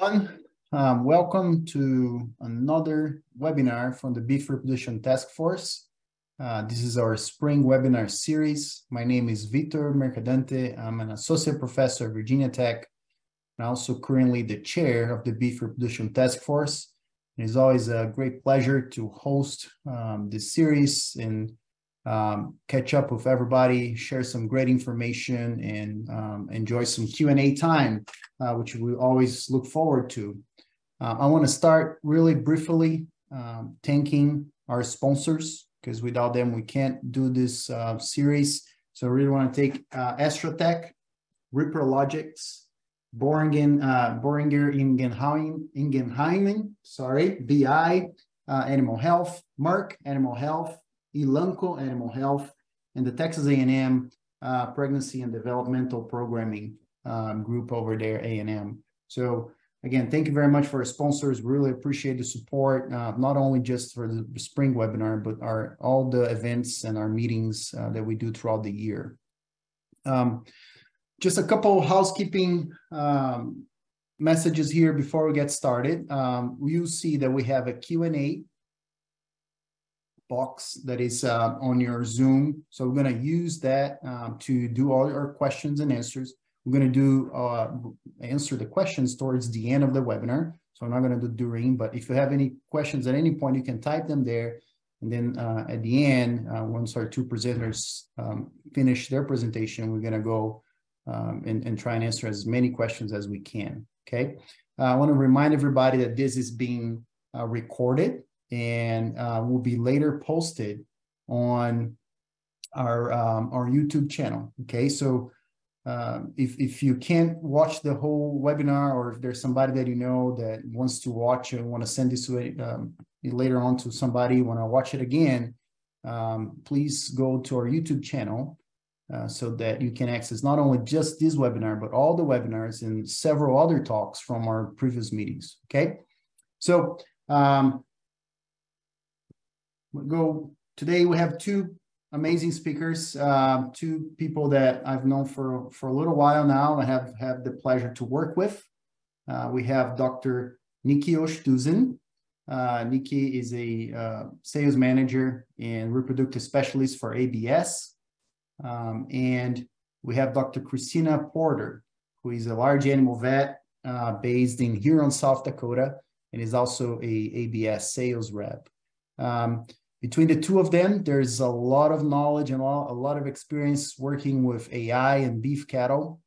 everyone. Um, welcome to another webinar from the Beef Reproduction Task Force. Uh, this is our spring webinar series. My name is Vitor Mercadante. I'm an associate professor at Virginia Tech and also currently the chair of the Beef Reproduction Task Force. It's always a great pleasure to host um, this series and um, catch up with everybody, share some great information, and um, enjoy some Q&A time, uh, which we always look forward to. Um, I want to start really briefly um, thanking our sponsors, because without them, we can't do this uh, series. So I really want to take uh, Estrotect, Reprologics, Boehringer, uh, Boehringer Ingenheim, Ingenheim, sorry, BI, uh, Animal Health, Merck, Animal Health, Elanco Animal Health, and the Texas A&M uh, Pregnancy and Developmental Programming um, group over there, A&M. So again, thank you very much for our sponsors. Really appreciate the support, uh, not only just for the spring webinar, but our all the events and our meetings uh, that we do throughout the year. Um, just a couple housekeeping um, messages here before we get started. Um, you see that we have a Q&A box that is uh, on your Zoom. So we're going to use that um, to do all your questions and answers. We're going to do uh, answer the questions towards the end of the webinar. So I'm not going to do during, but if you have any questions at any point, you can type them there. And then uh, at the end, uh, once our two presenters um, finish their presentation, we're going to go um, and, and, try and answer as many questions as we can. Okay. I want to remind everybody that this is being uh, recorded and uh, will be later posted on our um, our YouTube channel. Okay, so um, if if you can't watch the whole webinar, or if there's somebody that you know that wants to watch and want to send this to um, later on to somebody want to watch it again, um, please go to our YouTube channel. Uh, so that you can access not only just this webinar, but all the webinars and several other talks from our previous meetings. Okay, so um, go today. We have two amazing speakers, uh, two people that I've known for for a little while now. I have had the pleasure to work with. Uh, we have Dr. Nicky Oosthuizen. Uh, Nicky is a uh, sales manager and reproductive specialist for ABS. Um, and we have Dr. Kristina Porter, who is a large animal vet uh, based in Huron, South Dakota, and is also a ABS sales rep. Um, between the two of them, there's a lot of knowledge and a lot of experience working with AI and beef cattle.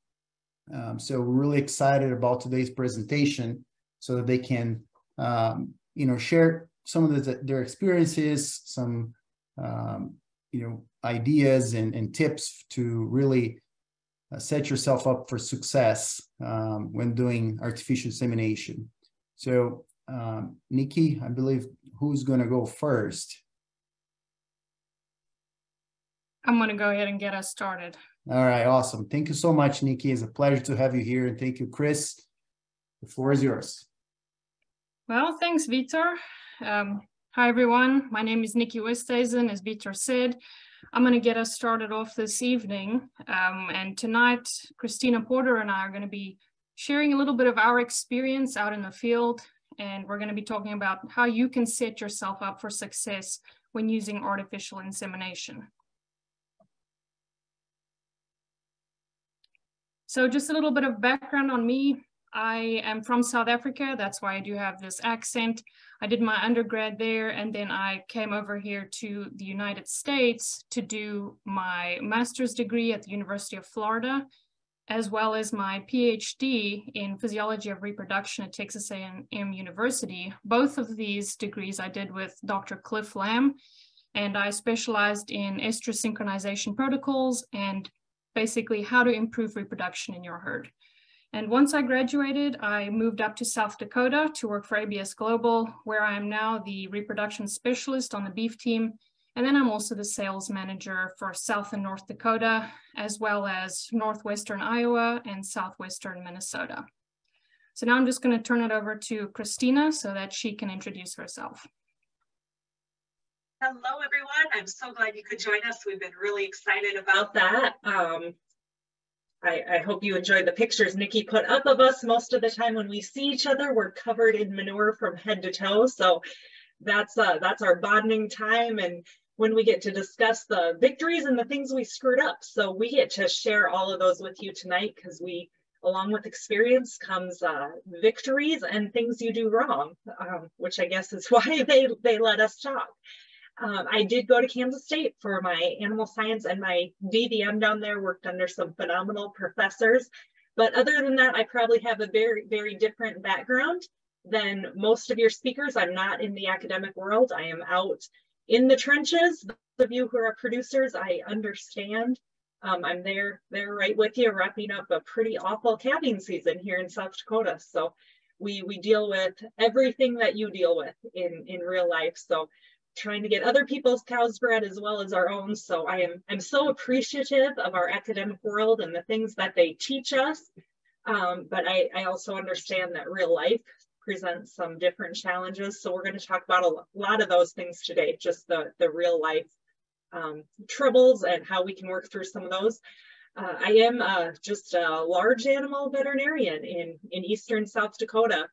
Um, so we're really excited about today's presentation so that they can, um, you know, share some of the, their experiences, some, um, you know, ideas and, and tips to really uh, set yourself up for success um, when doing artificial insemination. So, um, Nicky, I believe who's going to go first? I'm going to go ahead and get us started. All right, awesome. Thank you so much, Nicky. It's a pleasure to have you here. And thank you, Chris. The floor is yours. Well, thanks, Vitor. Um, hi, everyone. My name is Nicky Oosthuizen, as Vitor said. I'm going to get us started off this evening. Um, and tonight, Kristina Porter and I are going to be sharing a little bit of our experience out in the field. And we're going to be talking about how you can set yourself up for success when using artificial insemination. So just a little bit of background on me. I am from South Africa. That's why I do have this accent. I did my undergrad there and then I came over here to the United States to do my master's degree at the University of Florida, as well as my PhD in physiology of reproduction at Texas A&M University. Both of these degrees I did with Dr. Cliff Lamb, and I specialized in estrus synchronization protocols and basically how to improve reproduction in your herd. And once I graduated, I moved up to South Dakota to work for ABS Global, where I am now the reproduction specialist on the beef team. And then I'm also the sales manager for South and North Dakota, as well as Northwestern Iowa and Southwestern Minnesota. So now I'm just going to turn it over to Kristina so that she can introduce herself. Hello, everyone. I'm so glad you could join us. We've been really excited about that. Um, I, I, hope you enjoyed the pictures Nicky put up of us. Most of the time when we see each other, we're covered in manure from head to toe. So that's uh, that's our bonding time and when we get to discuss the victories and the things we screwed up. So we get to share all of those with you tonight because we, along with experience comes uh, victories and things you do wrong, um, which I guess is why they, they let us talk. Um, I did go to Kansas State for my animal science and my DVM down there, worked under some phenomenal professors. But other than that, I probably have a very, very different background than most of your speakers. I'm not in the academic world. I am out in the trenches. Those of you who are producers, I understand. Um, I'm there, there right with you, wrapping up a pretty awful calving season here in South Dakota. So we we deal with everything that you deal with in in real life. So trying to get other people's cows bred as well as our own. So I am I'm so appreciative of our academic world and the things that they teach us. Um, but I, I also understand that real life present some different challenges. So we're going to talk about a lot of those things today, just the, the real life um, troubles and how we can work through some of those. Uh, I am uh, just a large animal veterinarian in, in Eastern South Dakota,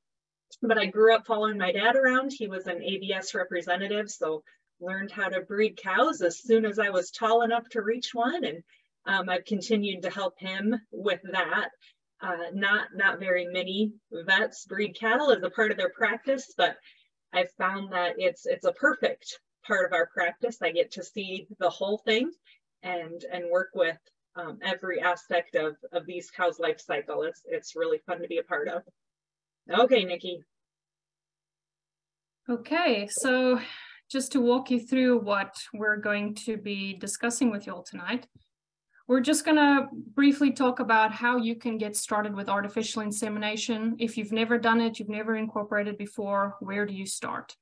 but I grew up following my dad around. He was an ABS representative, so learned how to breed cows as soon as I was tall enough to reach one. And um, I've continued to help him with that. Uh, not not very many vets breed cattle as a part of their practice, but I've found that it's it's a perfect part of our practice. I get to see the whole thing and and work with um, every aspect of of these cows' life cycle. It's it's really fun to be a part of. Okay, Nicky. Okay, so just to walk you through what we're going to be discussing with you all tonight. We're just going to briefly talk about how you can get started with artificial insemination. If you've never done it, you've never incorporated before, where do you start?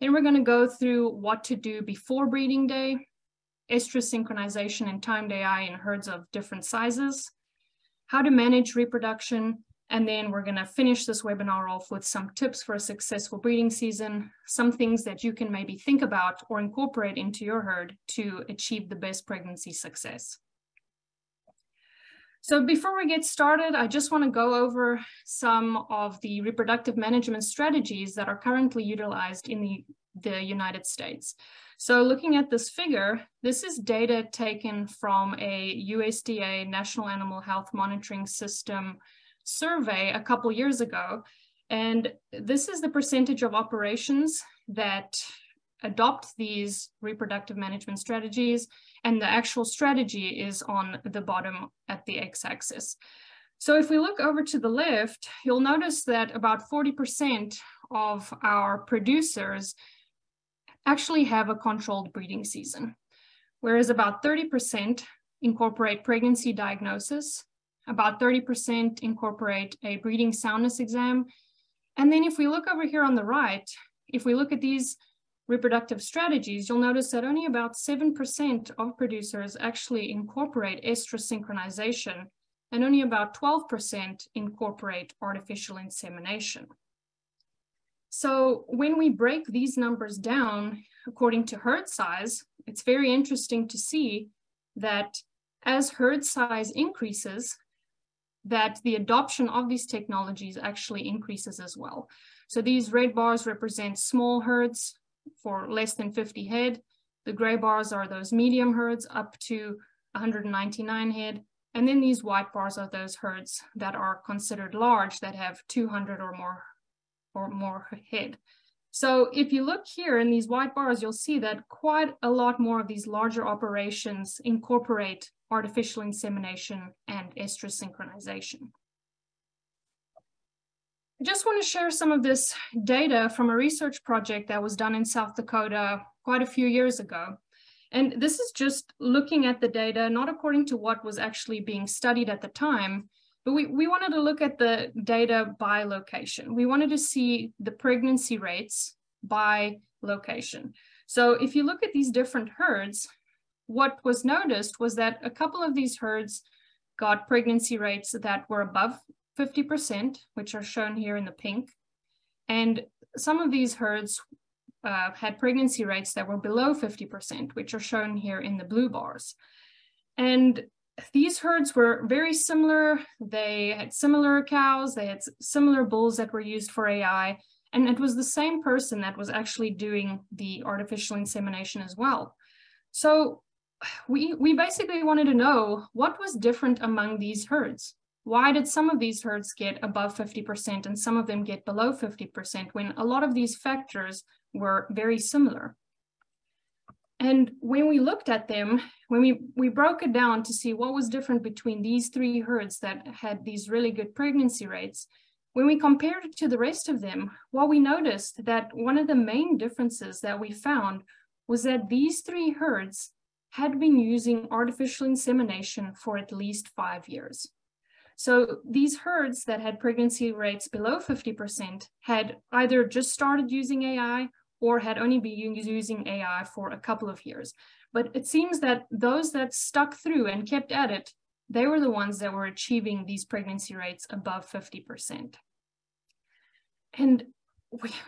Then we're going to go through what to do before breeding day, estrus synchronization and timed AI in herds of different sizes, how to manage reproduction, and then we're going to finish this webinar off with some tips for a successful breeding season, some things that you can maybe think about or incorporate into your herd to achieve the best pregnancy success. So before we get started, I just want to go over some of the reproductive management strategies that are currently utilized in the, the United States. So looking at this figure, this is data taken from a USDA National Animal Health Monitoring System survey a couple years ago. And this is the percentage of operations that adopt these reproductive management strategies and the actual strategy is on the bottom at the x-axis. So if we look over to the left, you'll notice that about 40% of our producers actually have a controlled breeding season, whereas about 30% incorporate pregnancy diagnosis, about 30% incorporate a breeding soundness exam. And then if we look over here on the right, if we look at these reproductive strategies, you'll notice that only about 7% of producers actually incorporate estrus synchronization, and only about 12% incorporate artificial insemination. So when we break these numbers down according to herd size, it's very interesting to see that as herd size increases, that the adoption of these technologies actually increases as well. So these red bars represent small herds, for less than 50 head. The gray bars are those medium herds up to 199 head. And then these white bars are those herds that are considered large that have 200 or more or more head. So if you look here in these white bars, you'll see that quite a lot more of these larger operations incorporate artificial insemination and estrus synchronization. I just want to share some of this data from a research project that was done in South Dakota quite a few years ago. And this is just looking at the data, not according to what was actually being studied at the time, but we, we wanted to look at the data by location. We wanted to see the pregnancy rates by location. So if you look at these different herds, what was noticed was that a couple of these herds got pregnancy rates that were above 50%, which are shown here in the pink. And some of these herds uh, had pregnancy rates that were below 50%, which are shown here in the blue bars. And these herds were very similar. They had similar cows, they had similar bulls that were used for AI, and it was the same person that was actually doing the artificial insemination as well. So we, we basically wanted to know what was different among these herds. Why did some of these herds get above 50% and some of them get below 50% when a lot of these factors were very similar? And when we looked at them, when we, we broke it down to see what was different between these three herds that had these really good pregnancy rates, when we compared it to the rest of them, what we noticed that one of the main differences that we found was that these three herds had been using artificial insemination for at least five years. So these herds that had pregnancy rates below 50% had either just started using AI or had only been using AI for a couple of years. But it seems that those that stuck through and kept at it, they were the ones that were achieving these pregnancy rates above 50%. And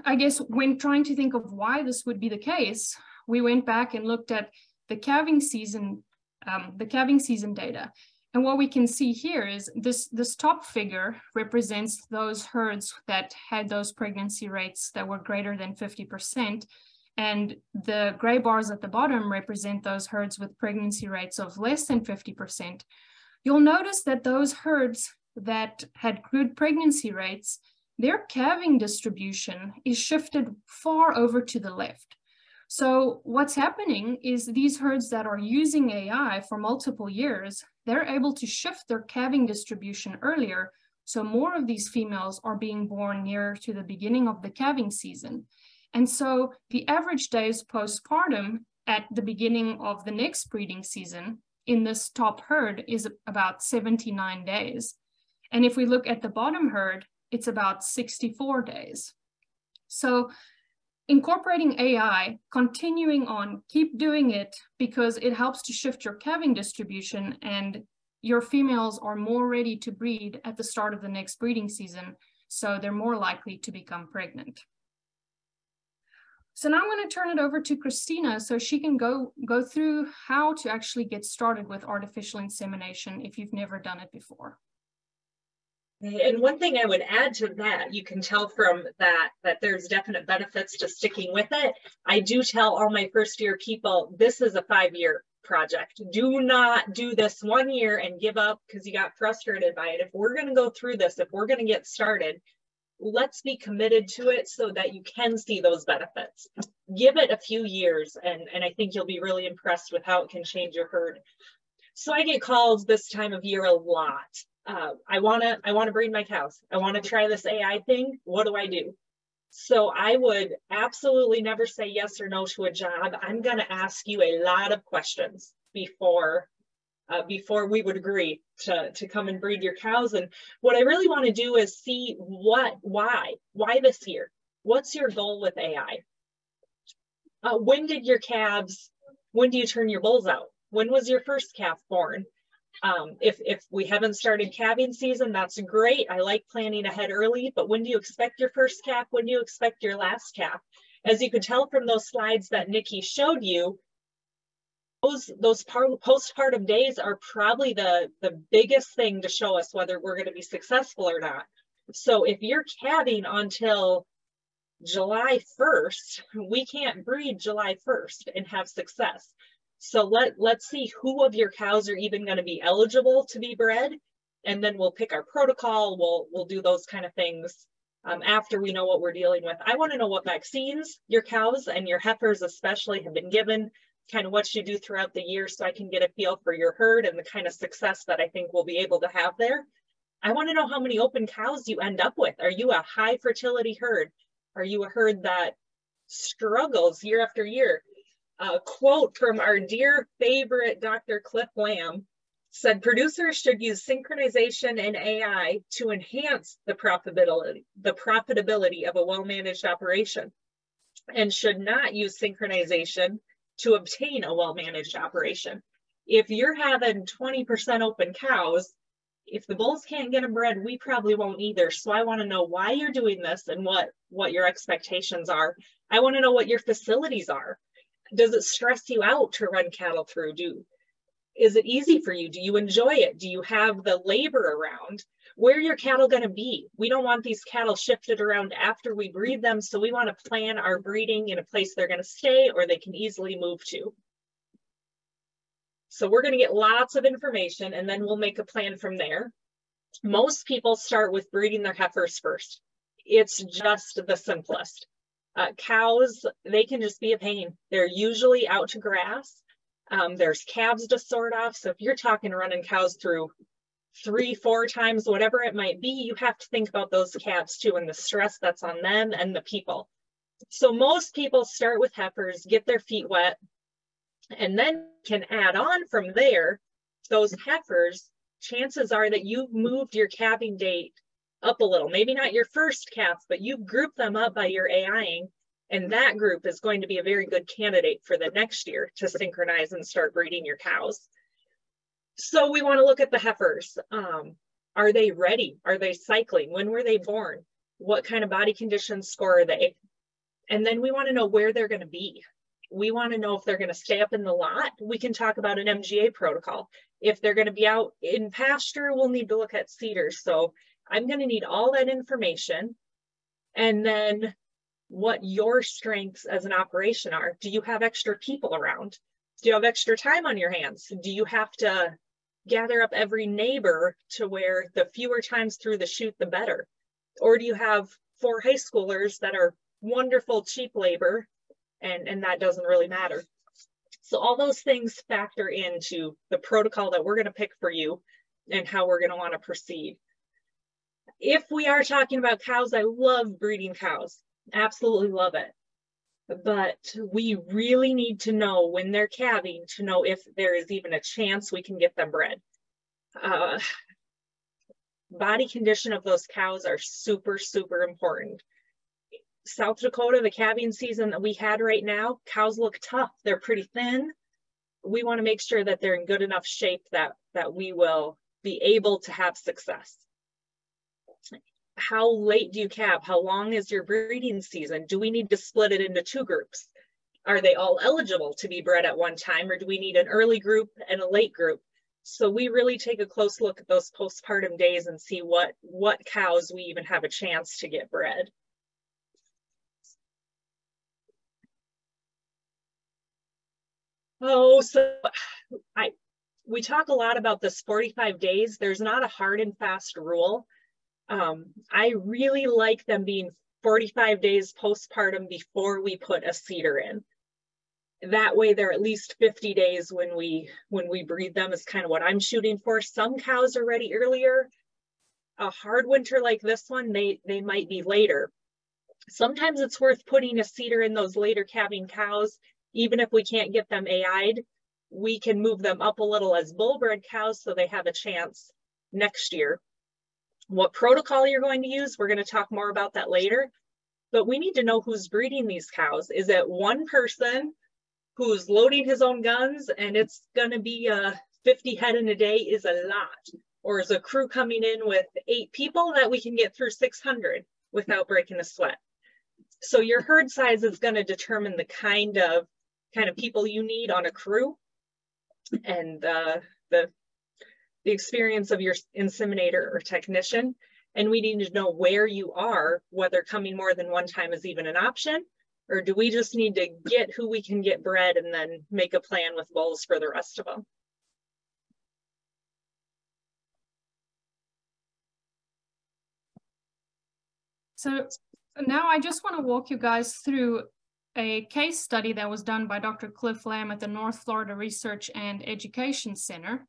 I guess when trying to think of why this would be the case, we went back and looked at the calving season, um, the calving season data. And what we can see here is this, this top figure represents those herds that had those pregnancy rates that were greater than 50%. And the gray bars at the bottom represent those herds with pregnancy rates of less than 50%. You'll notice that those herds that had good pregnancy rates, their calving distribution is shifted far over to the left. So what's happening is these herds that are using AI for multiple years, they're able to shift their calving distribution earlier. So more of these females are being born near to the beginning of the calving season. And so the average days postpartum at the beginning of the next breeding season in this top herd is about 79 days. And if we look at the bottom herd, it's about 64 days. So incorporating AI, continuing on, keep doing it because it helps to shift your calving distribution and your females are more ready to breed at the start of the next breeding season, so they're more likely to become pregnant. So now I'm going to turn it over to Kristina so she can go, go through how to actually get started with artificial insemination if you've never done it before. And one thing I would add to that, you can tell from that that there's definite benefits to sticking with it. I do tell all my first year people, this is a five year project. Do not do this one year and give up because you got frustrated by it. If we're going to go through this, if we're going to get started, let's be committed to it so that you can see those benefits. Give it a few years and, and I think you'll be really impressed with how it can change your herd. So I get calls this time of year a lot uh, I want to I want to breed my cows. I want to try this AI thing. What do I do? So I would absolutely never say yes or no to a job. I'm going to ask you a lot of questions before uh, before we would agree to, to come and breed your cows. And what I really want to do is see what, why, why this year? What's your goal with AI? Uh, when did your calves, when do you turn your bulls out? When was your first calf born? Um, if, if we haven't started calving season, that's great. I like planning ahead early, but when do you expect your first calf? When do you expect your last calf? As you could tell from those slides that Nicky showed you, those, those postpartum days are probably the, the biggest thing to show us whether we're gonna be successful or not. So if you're calving until July 1st, we can't breed July 1st and have success. So let, let's see who of your cows are even going to be eligible to be bred. And then we'll pick our protocol. We'll, we'll do those kind of things um, after we know what we're dealing with. I want to know what vaccines your cows and your heifers especially have been given, kind of what you do throughout the year so I can get a feel for your herd and the kind of success that I think we'll be able to have there. I want to know how many open cows you end up with. Are you a high fertility herd? Are you a herd that struggles year after year? A quote from our dear favorite Dr. Cliff Lamb said producers should use synchronization and AI to enhance the profitability, the profitability of a well-managed operation and should not use synchronization to obtain a well-managed operation. If you're having 20% open cows, if the bulls can't get them bred, we probably won't either. So I want to know why you're doing this and what, what your expectations are. I want to know what your facilities are does it stress you out to run cattle through? Do Is it easy for you? Do you enjoy it? Do you have the labor around? Where your cattle going to be? We don't want these cattle shifted around after we breed them, so we want to plan our breeding in a place they're going to stay or they can easily move to. So we're going to get lots of information and then we'll make a plan from there. Most people start with breeding their heifers first. It's just the simplest. Uh, cows, they can just be a pain. They're usually out to grass. Um, there's calves to sort off. So if you're talking running cows through three, four times, whatever it might be, you have to think about those calves too and the stress that's on them and the people. So most people start with heifers, get their feet wet, and then can add on from there. Those heifers, chances are that you've moved your calving date up a little. Maybe not your first calf, but you group them up by your AIing. And that group is going to be a very good candidate for the next year to synchronize and start breeding your cows. So we want to look at the heifers. Um, are they ready? Are they cycling? When were they born? What kind of body condition score are they? And then we want to know where they're going to be. We want to know if they're going to stay up in the lot. We can talk about an MGA protocol. If they're going to be out in pasture, we'll need to look at CIDRs. So I'm going to need all that information. And then what your strengths as an operation are. Do you have extra people around? Do you have extra time on your hands? Do you have to gather up every neighbor to where the fewer times through the chute, the better? Or do you have four high schoolers that are wonderful cheap labor and, and that doesn't really matter? So all those things factor into the protocol that we're going to pick for you and how we're going to want to proceed. If we are talking about cows, I love breeding cows. Absolutely love it. But we really need to know when they're calving to know if there is even a chance we can get them bred. Uh, body condition of those cows are super, super important. South Dakota, the calving season that we had right now, cows look tough. They're pretty thin. We want to make sure that they're in good enough shape that, that we will be able to have success how late do you calve? How long is your breeding season? Do we need to split it into two groups? Are they all eligible to be bred at one time or do we need an early group and a late group? So we really take a close look at those postpartum days and see what, what cows we even have a chance to get bred. Oh, so I we talk a lot about this 45 days. There's not a hard and fast rule. Um, I really like them being 45 days postpartum before we put a CIDR in. That way they're at least 50 days when we when we breed them is kind of what I'm shooting for. Some cows are ready earlier. A hard winter like this one, they, they might be later. Sometimes it's worth putting a CIDR in those later calving cows, even if we can't get them AI'd, we can move them up a little as bull bred cows so they have a chance next year what protocol you're going to use, we're going to talk more about that later. But we need to know who's breeding these cows. Is it one person who's loading his own guns and it's going to be uh, 50 head in a day is a lot? Or is a crew coming in with eight people that we can get through 600 without breaking a sweat? So your herd size is going to determine the kind of kind of people you need on a crew and uh, the the experience of your inseminator or technician. And we need to know where you are, whether coming more than one time is even an option, or do we just need to get who we can get bred and then make a plan with bulls for the rest of them? So now I just want to walk you guys through a case study that was done by Dr. Cliff Lamb at the North Florida Research and Education Center.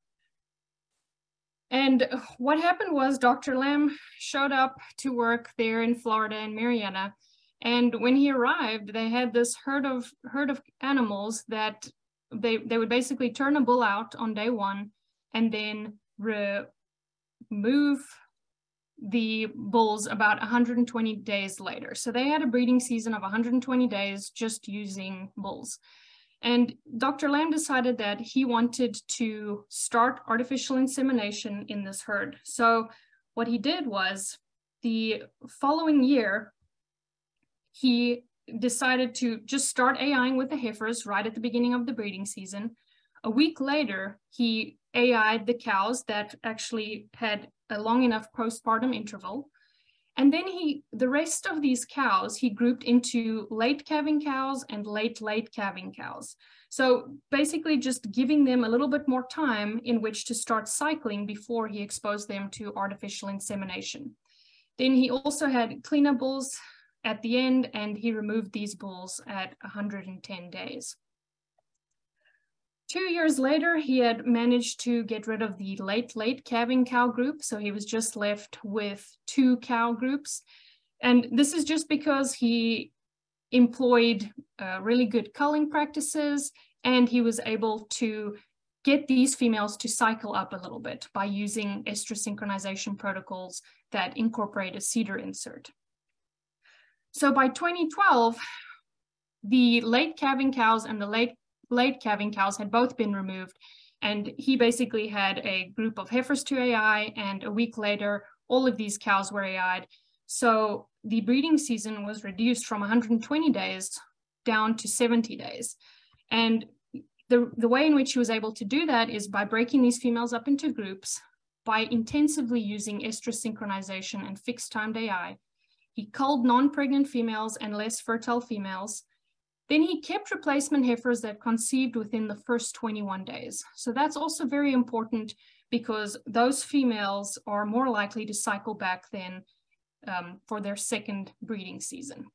And what happened was Dr. Lamb showed up to work there in Florida and Marianna. And when he arrived, they had this herd of herd of animals that they they would basically turn a bull out on day one and then remove the bulls about 120 days later. So they had a breeding season of 120 days just using bulls. And Dr. Lamb decided that he wanted to start artificial insemination in this herd. So what he did was the following year, he decided to just start AIing with the heifers right at the beginning of the breeding season. A week later, he AI'd the cows that actually had a long enough postpartum interval. And then he, the rest of these cows, he grouped into late calving cows and late, late calving cows. So basically just giving them a little bit more time in which to start cycling before he exposed them to artificial insemination. Then he also had cleanup bulls at the end and he removed these bulls at 110 days. Two years later, he had managed to get rid of the late, late calving cow group. So he was just left with two cow groups. And this is just because he employed uh, really good culling practices and he was able to get these females to cycle up a little bit by using estrus synchronization protocols that incorporate a CIDR insert. So by 2012, the late calving cows and the late late calving cows had both been removed. And he basically had a group of heifers to AI, and a week later, all of these cows were AI'd. So the breeding season was reduced from 120 days down to 70 days. And the, the way in which he was able to do that is by breaking these females up into groups, by intensively using estrus synchronization and fixed timed AI. He culled non-pregnant females and less fertile females, then he kept replacement heifers that conceived within the first 21 days. So that's also very important because those females are more likely to cycle back then um, for their second breeding season.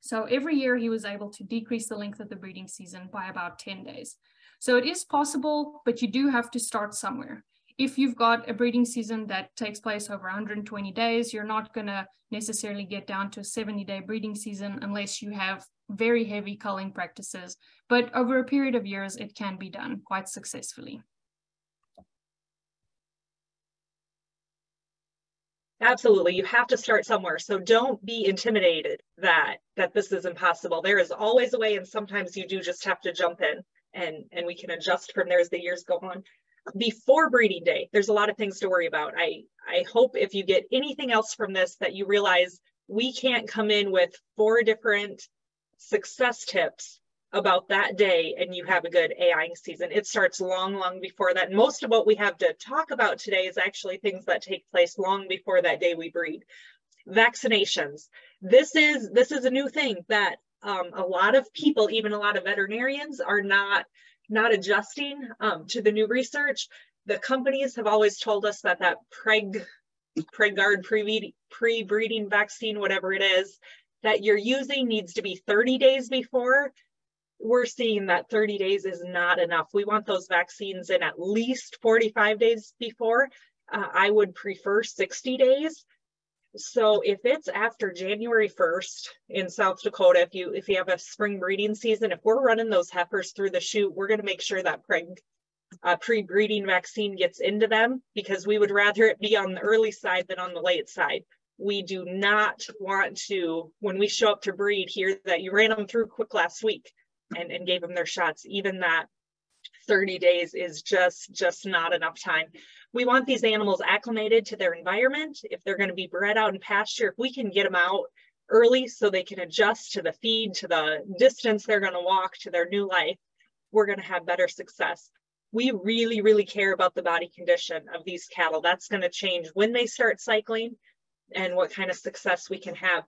So every year he was able to decrease the length of the breeding season by about 10 days. So it is possible, but you do have to start somewhere. If you've got a breeding season that takes place over 120 days, you're not going to necessarily get down to a 70 day breeding season unless you have very heavy culling practices, but over a period of years, it can be done quite successfully. Absolutely. You have to start somewhere. So don't be intimidated that that this is impossible. There is always a way and sometimes you do just have to jump in and and we can adjust from there as the years go on. Before breeding day, there's a lot of things to worry about. I I hope if you get anything else from this that you realize we can't come in with four different success tips about that day and you have a good AIing season. It starts long, long before that. Most of what we have to talk about today is actually things that take place long before that day we breed. Vaccinations. This is this is a new thing that um, a lot of people, even a lot of veterinarians, are not not adjusting um, to the new research. The companies have always told us that that preg Pregard pre-breeding vaccine, whatever it is, that you're using needs to be 30 days before, we're seeing that 30 days is not enough. We want those vaccines in at least 45 days before. Uh, I would prefer 60 days. So if it's after January 1st in South Dakota, if you if you have a spring breeding season, if we're running those heifers through the chute, we're going to make sure that preg, uh, pre-breeding vaccine gets into them because we would rather it be on the early side than on the late side we do not want to, when we show up to breed, hear that you ran them through quick last week and, and gave them their shots. Even that 30 days is just, just not enough time. We want these animals acclimated to their environment. If they're going to be bred out in pasture, if we can get them out early so they can adjust to the feed, to the distance they're going to walk, to their new life, we're going to have better success. We really, really care about the body condition of these cattle. That's going to change when they start cycling and what kind of success we can have.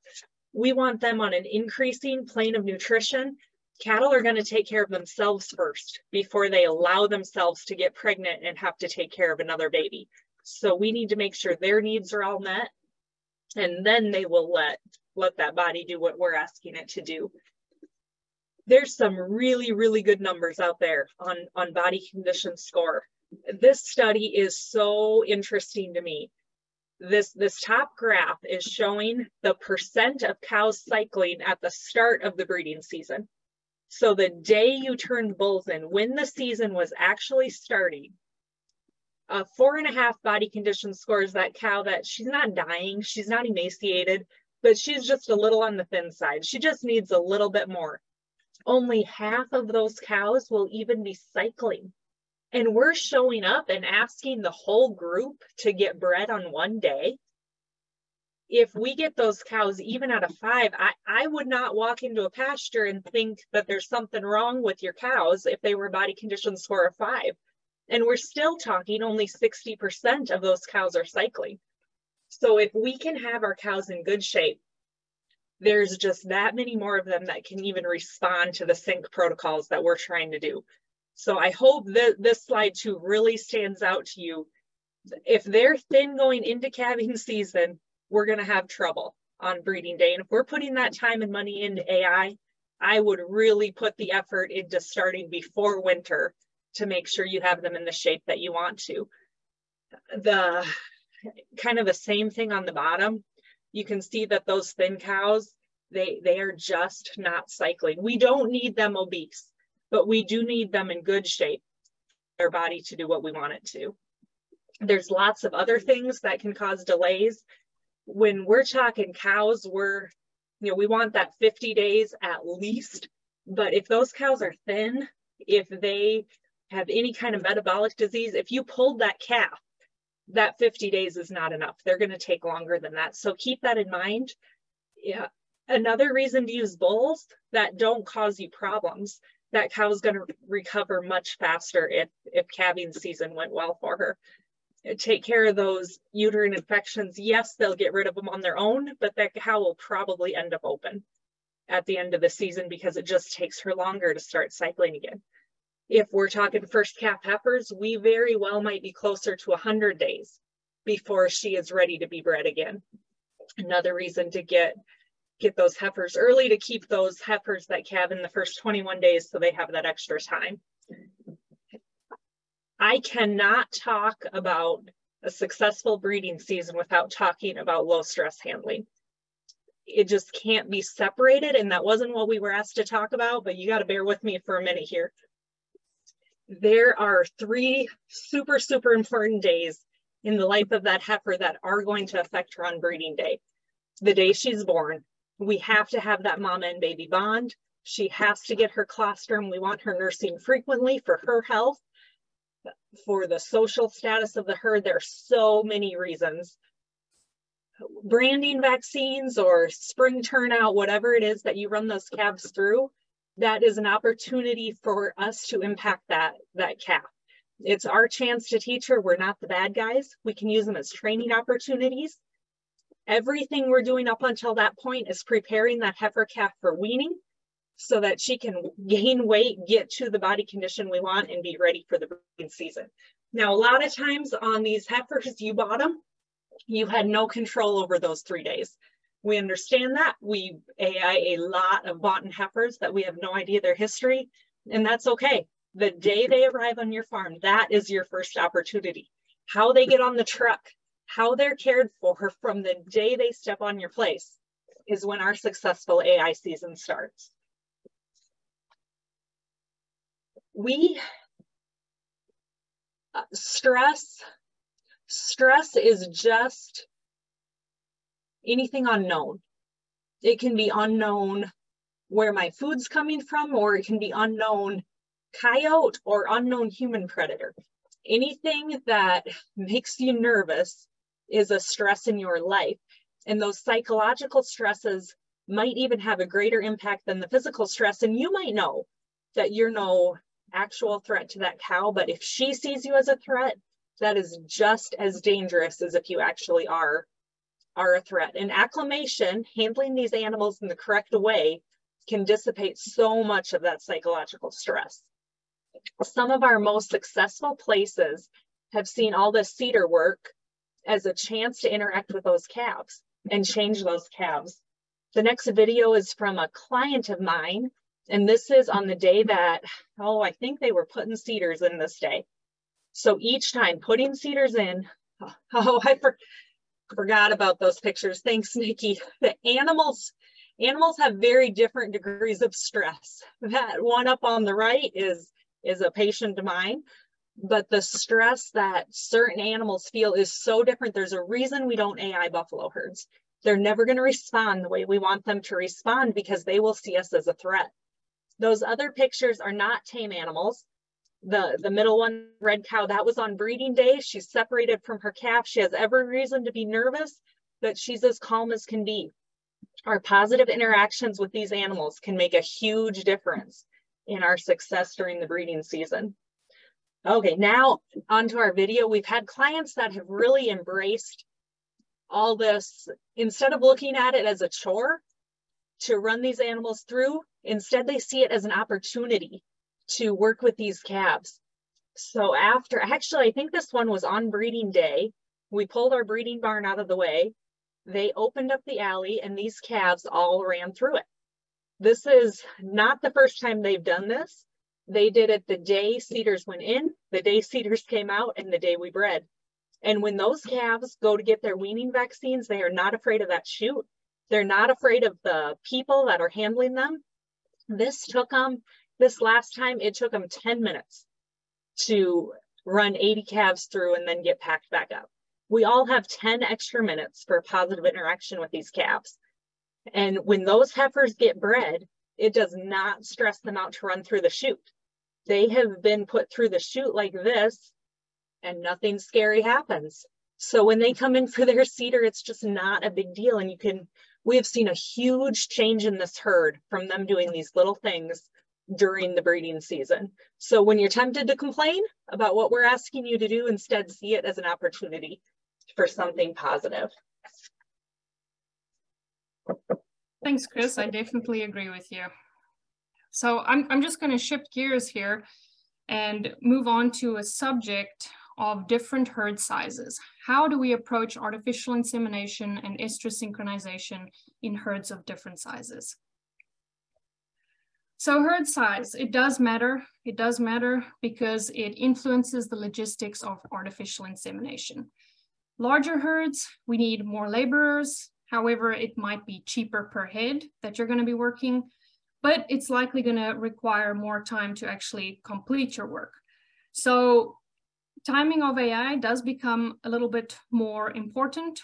We want them on an increasing plane of nutrition. Cattle are going to take care of themselves first before they allow themselves to get pregnant and have to take care of another baby. So we need to make sure their needs are all met and then they will let let that body do what we're asking it to do. There's some really, really good numbers out there on, on body condition score. This study is so interesting to me this, this top graph is showing the percent of cows cycling at the start of the breeding season. So the day you turned bulls in, when the season was actually starting, a four and a half body condition scores that cow that she's not dying, she's not emaciated, but she's just a little on the thin side. She just needs a little bit more. Only half of those cows will even be cycling and we're showing up and asking the whole group to get bred on one day if we get those cows even at a five, I, I would not walk into a pasture and think that there's something wrong with your cows if they were body condition score of five. And we're still talking only 60% of those cows are cycling. So if we can have our cows in good shape, there's just that many more of them that can even respond to the sync protocols that we're trying to do. So I hope that this slide two really stands out to you. If they're thin going into calving season, we're going to have trouble on breeding day. And if we're putting that time and money into AI, I would really put the effort into starting before winter to make sure you have them in the shape that you want to. The kind of the same thing on the bottom. You can see that those thin cows, they, they are just not cycling. We don't need them obese, but we do need them in good shape, their body to do what we want it to. There's lots of other things that can cause delays. When we're talking cows, we're, you know, we want that 50 days at least. But if those cows are thin, if they have any kind of metabolic disease, if you pulled that calf, that 50 days is not enough. They're going to take longer than that. So keep that in mind. Yeah. Another reason to use bulls that don't cause you problems, that cow's going to recover much faster if, if calving season went well for her. Take care of those uterine infections. Yes, they'll get rid of them on their own, but that cow will probably end up open at the end of the season because it just takes her longer to start cycling again. If we're talking first calf heifers, we very well might be closer to 100 days before she is ready to be bred again. Another reason to get get those heifers early to keep those heifers that calve in the first 21 days so they have that extra time. I cannot talk about a successful breeding season without talking about low stress handling. It just can't be separated. And that wasn't what we were asked to talk about, but you got to bear with me for a minute here there are three super, super important days in the life of that heifer that are going to affect her on breeding day. The day she's born, we have to have that mama and baby bond. She has to get her colostrum. We want her nursing frequently for her health, for the social status of the herd. There are so many reasons. Branding vaccines or spring turnout, whatever it is that you run those calves through, that is an opportunity for us to impact that, that calf. It's our chance to teach her we're not the bad guys. We can use them as training opportunities. Everything we're doing up until that point is preparing that heifer calf for weaning so that she can gain weight, get to the body condition we want, and be ready for the breeding season. Now, a lot of times on these heifers, you bought them, you had no control over those three days. We understand that. We AI a lot of boughten heifers that we have no idea their history, and that's okay. The day they arrive on your farm, that is your first opportunity. How they get on the truck, how they're cared for from the day they step on your place is when our successful AI season starts. We uh, stress, stress is just anything unknown. It can be unknown where my food's coming from, or it can be unknown coyote or unknown human predator. Anything that makes you nervous is a stress in your life. And those psychological stresses might even have a greater impact than the physical stress. And you might know that you're no actual threat to that cow, but if she sees you as a threat, that is just as dangerous as if you actually are are a threat. And acclimation, handling these animals in the correct way, can dissipate so much of that psychological stress. Some of our most successful places have seen all this CIDR work as a chance to interact with those calves and change those calves. The next video is from a client of mine, and this is on the day that, oh, I think they were putting CIDRs in this day. So each time putting CIDRs in, oh, I, for, forgot about those pictures. Thanks, Nicky. The animals, animals have very different degrees of stress. That one up on the right is, is a patient of mine, but the stress that certain animals feel is so different. There's a reason we don't AI buffalo herds. They're never going to respond the way we want them to respond because they will see us as a threat. Those other pictures are not tame animals the the middle one red cow that was on breeding day she's separated from her calf she has every reason to be nervous but she's as calm as can be. Our positive interactions with these animals can make a huge difference in our success during the breeding season. Okay, now onto our video. We've had clients that have really embraced all this, instead of looking at it as a chore to run these animals through, instead they see it as an opportunity to work with these calves. So after, actually, I think this one was on breeding day. We pulled our breeding barn out of the way. They opened up the alley and these calves all ran through it. This is not the first time they've done this. They did it the day CIDRs went in, the day CIDRs came out, and the day we bred. And when those calves go to get their weaning vaccines, they are not afraid of that chute. They're not afraid of the people that are handling them. This took them, this last time, it took them 10 minutes to run 80 calves through and then get packed back up. We all have 10 extra minutes for positive interaction with these calves. And when those heifers get bred, it does not stress them out to run through the chute. They have been put through the chute like this and nothing scary happens. So when they come in for their CIDR, it's just not a big deal. And you can, we have seen a huge change in this herd from them doing these little things during the breeding season. So when you're tempted to complain about what we're asking you to do, instead see it as an opportunity for something positive. Thanks, Chris. I definitely agree with you. So I'm, I'm just going to shift gears here and move on to a subject of different herd sizes. How do we approach artificial insemination and estrus synchronization in herds of different sizes? So herd size, it does matter. It does matter because it influences the logistics of artificial insemination. Larger herds, we need more laborers. However, it might be cheaper per head that you're going to be working, but it's likely going to require more time to actually complete your work. So timing of AI does become a little bit more important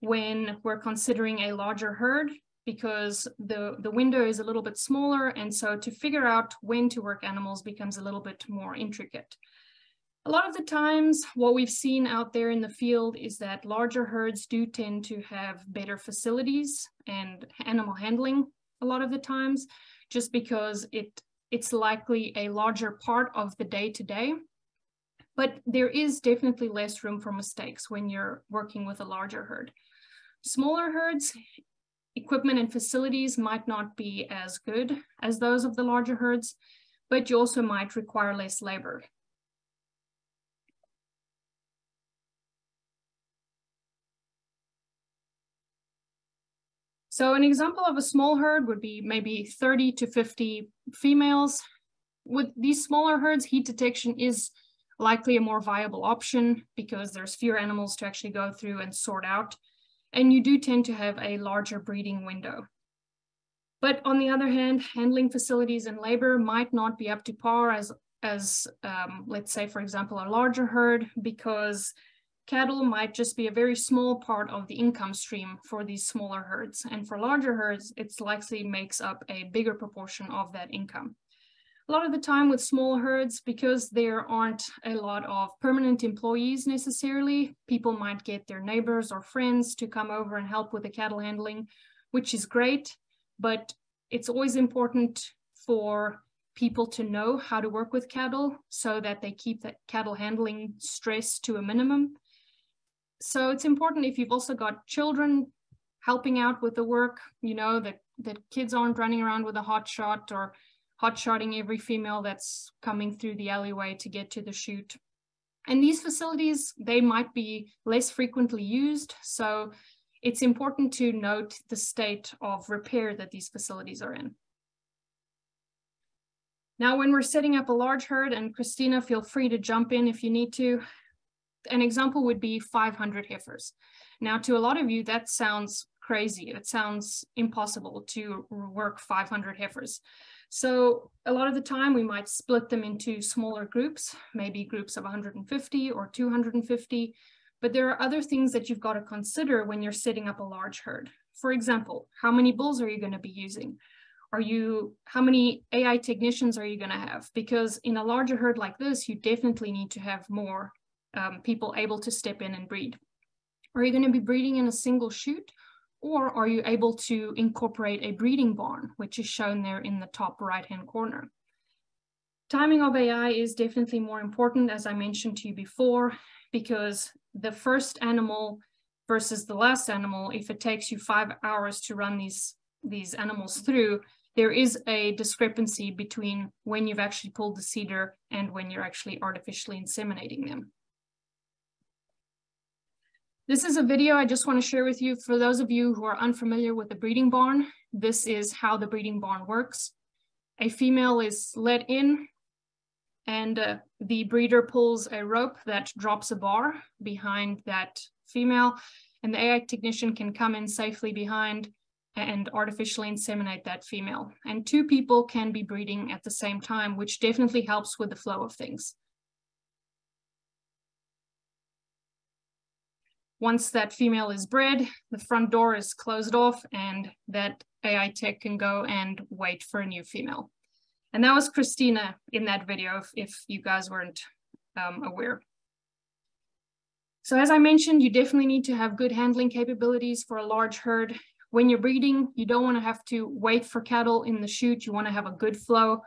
when we're considering a larger herd because the, the window is a little bit smaller. And so to figure out when to work animals becomes a little bit more intricate. A lot of the times, what we've seen out there in the field is that larger herds do tend to have better facilities and animal handling a lot of the times, just because it it's likely a larger part of the day to day. But there is definitely less room for mistakes when you're working with a larger herd. Smaller herds, equipment and facilities might not be as good as those of the larger herds, but you also might require less labor. So an example of a small herd would be maybe 30 to 50 females. With these smaller herds, heat detection is likely a more viable option because there's fewer animals to actually go through and sort out and you do tend to have a larger breeding window. But on the other hand, handling facilities and labor might not be up to par as, as um, let's say, for example, a larger herd, because cattle might just be a very small part of the income stream for these smaller herds. And for larger herds, it's likely makes up a bigger proportion of that income a lot of the time with small herds, because there aren't a lot of permanent employees necessarily, people might get their neighbors or friends to come over and help with the cattle handling, which is great, but it's always important for people to know how to work with cattle so that they keep that cattle handling stress to a minimum. So it's important if you've also got children helping out with the work, you know, that, that kids aren't running around with a hot shot or hot-shotting every female that's coming through the alleyway to get to the chute. And these facilities, they might be less frequently used, so it's important to note the state of repair that these facilities are in. Now, when we're setting up a large herd, and Kristina, feel free to jump in if you need to, an example would be 500 heifers. Now, to a lot of you, that sounds crazy. It sounds impossible to work 500 heifers. So a lot of the time we might split them into smaller groups, maybe groups of 150 or 250, but there are other things that you've got to consider when you're setting up a large herd. For example, how many bulls are you going to be using? Are you, how many AI technicians are you going to have? Because in a larger herd like this, you definitely need to have more um, people able to step in and breed. Are you going to be breeding in a single chute or are you able to incorporate a breeding barn, which is shown there in the top right-hand corner? Timing of AI is definitely more important, as I mentioned to you before, because the first animal versus the last animal, if it takes you five hours to run these, these animals through, there is a discrepancy between when you've actually pulled the CIDR and when you're actually artificially inseminating them. This is a video I just want to share with you. For those of you who are unfamiliar with the breeding barn, this is how the breeding barn works. A female is let in and uh, the breeder pulls a rope that drops a bar behind that female and the AI technician can come in safely behind and artificially inseminate that female. And two people can be breeding at the same time, which definitely helps with the flow of things. Once that female is bred, the front door is closed off and that AI tech can go and wait for a new female. And that was Kristina in that video, if, if you guys weren't um, aware. So as I mentioned, you definitely need to have good handling capabilities for a large herd. When you're breeding, you don't want to have to wait for cattle in the chute. You want to have a good flow.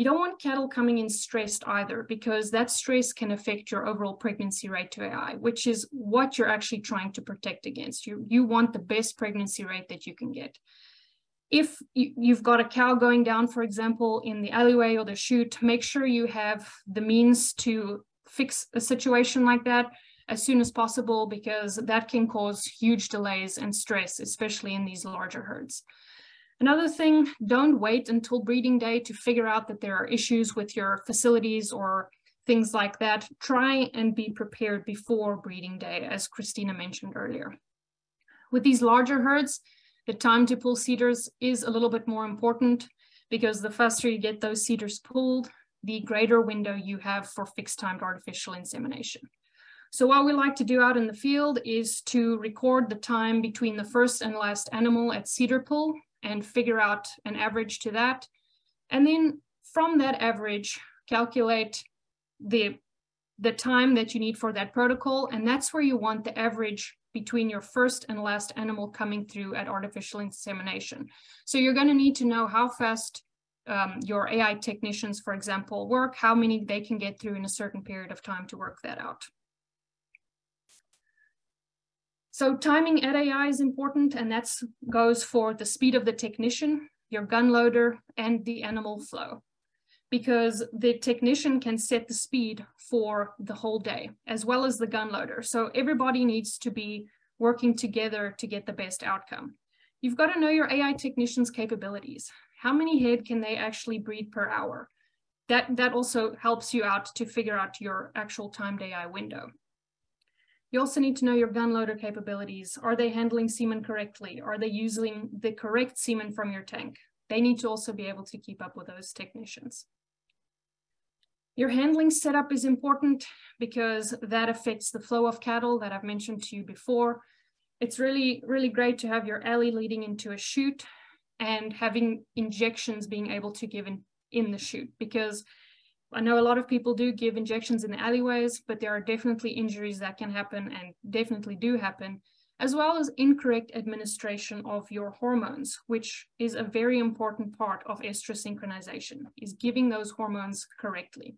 You don't want cattle coming in stressed either, because that stress can affect your overall pregnancy rate to AI, which is what you're actually trying to protect against. You, you want the best pregnancy rate that you can get. If you, have got a cow going down, for example, in the alleyway or the chute, make sure you have the means to fix a situation like that as soon as possible because that can cause huge delays and stress, especially in these larger herds. Another thing, don't wait until breeding day to figure out that there are issues with your facilities or things like that. Try and be prepared before breeding day, as Kristina mentioned earlier. With these larger herds, the time to pull CIDRs is a little bit more important because the faster you get those CIDRs pulled, the greater window you have for fixed timed artificial insemination. So what we like to do out in the field is to record the time between the first and last animal at CIDR pull and figure out an average to that. And then from that average, calculate the, the time that you need for that protocol. And that's where you want the average between your first and last animal coming through at artificial insemination. So you're going to need to know how fast um, your AI technicians, for example, work, how many they can get through in a certain period of time to work that out. So timing at AI is important, and that goes for the speed of the technician, your gun loader, and the animal flow, because the technician can set the speed for the whole day, as well as the gun loader. So everybody needs to be working together to get the best outcome. You've got to know your AI technician's capabilities. How many head can they actually breed per hour? That, that also helps you out to figure out your actual timed AI window. You also need to know your gun loader capabilities. Are they handling semen correctly? Are they using the correct semen from your tank? They need to also be able to keep up with those technicians. Your handling setup is important because that affects the flow of cattle that I've mentioned to you before. It's really, really great to have your alley leading into a chute and having injections being able to give in, in the chute because I know a lot of people do give injections in the alleyways, but there are definitely injuries that can happen and definitely do happen, as well as incorrect administration of your hormones, which is a very important part of estrus synchronization, is giving those hormones correctly.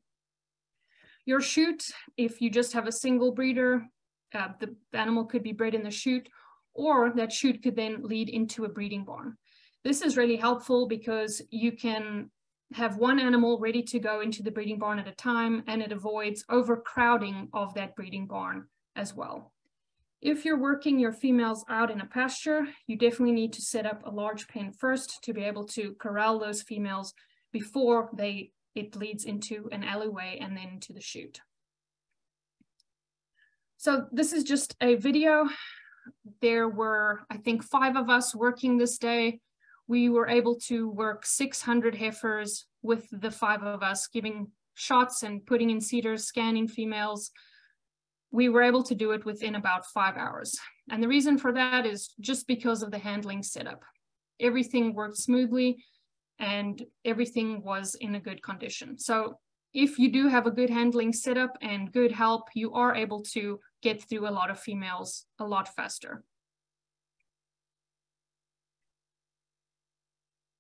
Your chute, if you just have a single breeder, uh, the animal could be bred in the chute, or that chute could then lead into a breeding barn. This is really helpful because you can have one animal ready to go into the breeding barn at a time, and it avoids overcrowding of that breeding barn as well. If you're working your females out in a pasture, you definitely need to set up a large pen first to be able to corral those females before they it leads into an alleyway and then to the chute. So this is just a video. There were, I think, five of us working this day we were able to work 600 heifers with the five of us, giving shots and putting in CIDRs, scanning females. We were able to do it within about five hours. And the reason for that is just because of the handling setup. Everything worked smoothly and everything was in a good condition. So if you do have a good handling setup and good help, you are able to get through a lot of females a lot faster.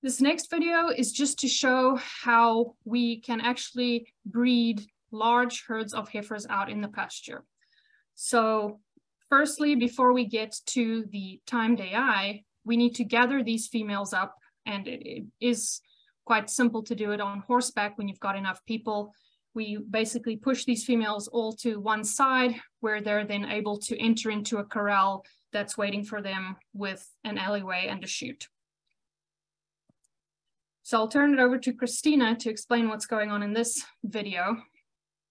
This next video is just to show how we can actually breed large herds of heifers out in the pasture. So firstly, before we get to the timed AI, we need to gather these females up and it, it is quite simple to do it on horseback when you've got enough people. We basically push these females all to one side where they're then able to enter into a corral that's waiting for them with an alleyway and a chute. So I'll turn it over to Kristina to explain what's going on in this video.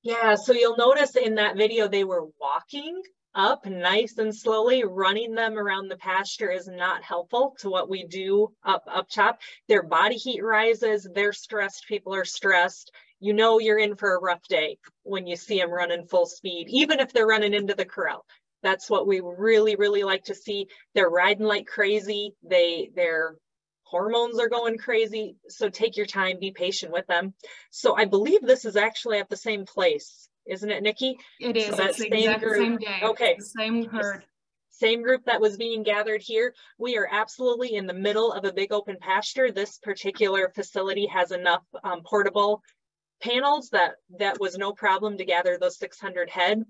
Yeah, so you'll notice in that video they were walking up nice and slowly. Running them around the pasture is not helpful to what we do up up top. Their body heat rises, they're stressed, people are stressed. You know you're in for a rough day when you see them running full speed, even if they're running into the corral. That's what we really, really like to see. They're riding like crazy. They they're hormones are going crazy. So take your time, be patient with them. So I believe this is actually at the same place, isn't it, Nicky? It is. So that same exact group. same day. Okay. same herd. Same group that was being gathered here. We are absolutely in the middle of a big open pasture. This particular facility has enough um, portable panels that that was no problem to gather those 600 head.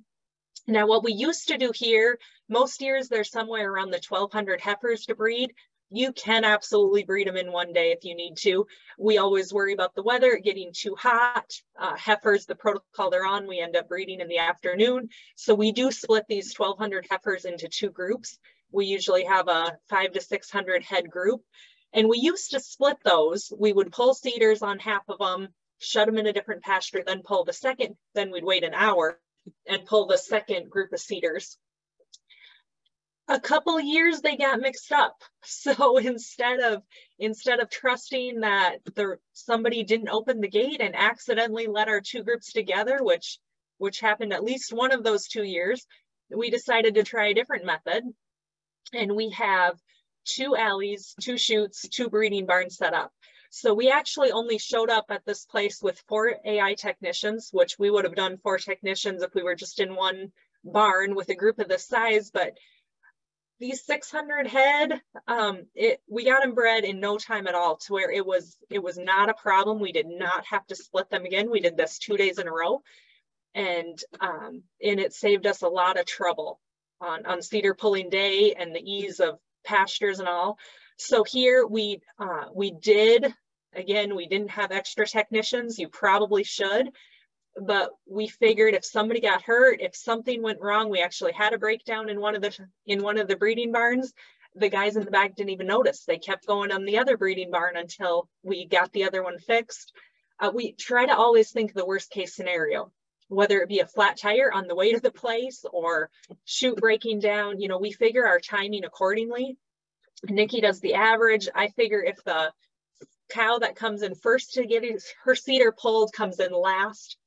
Now, what we used to do here, most years there's somewhere around the 1200 heifers to breed you can absolutely breed them in one day if you need to. We always worry about the weather getting too hot. Uh, heifers, the protocol they're on, we end up breeding in the afternoon. So we do split these 1,200 heifers into two groups. We usually have a five to 600 head group. And we used to split those. We would pull CIDRs on half of them, shut them in a different pasture, then pull the second, then we'd wait an hour and pull the second group of CIDRs a couple years they got mixed up. So instead of instead of trusting that the somebody didn't open the gate and accidentally let our two groups together which which happened at least one of those two years we decided to try a different method. And we have two alleys two chutes two breeding barns set up. So we actually only showed up at this place with four ai technicians which we would have done four technicians if we were just in one barn with a group of this size but these 600 head, um, it, we got them bred in no time at all to where it was, it was not a problem. We did not have to split them again. We did this two days in a row and, um, and it saved us a lot of trouble on, on CIDR pulling day and the ease of pastures and all. So here we, uh, we did, again, we didn't have extra technicians. You probably should but we figured if somebody got hurt, if something went wrong, we actually had a breakdown in one of the in one of the breeding barns. The guys in the back didn't even notice. They kept going on the other breeding barn until we got the other one fixed. Uh, we try to always think the worst case scenario, whether it be a flat tire on the way to the place or chute breaking down. You know, we figure our timing accordingly. Nicky does the average. I figure if the cow that comes in first to get his, her CIDR pulled comes in last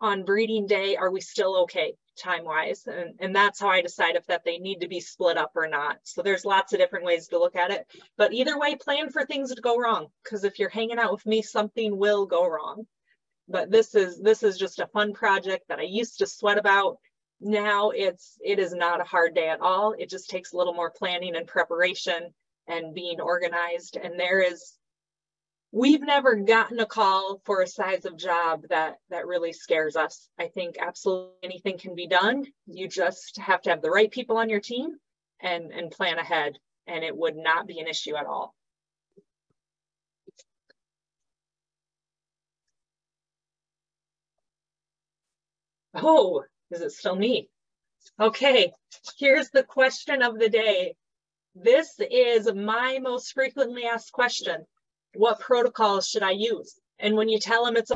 on breeding day, are we still okay time wise? And, and that's how I decide if that they need to be split up or not. So there's lots of different ways to look at it. But either way, plan for things to go wrong. Because if you're hanging out with me, something will go wrong. But this is this is just a fun project that I used to sweat about. Now it's it is not a hard day at all. It just takes a little more planning and preparation and being organized. And there is we've never gotten a call for a size of job that that really scares us. I think absolutely anything can be done. You just have to have the right people on your team and and plan ahead and it would not be an issue at all. Oh is it still me? Okay here's the question of the day. This is my most frequently asked question what protocols should I use? And when you tell them it's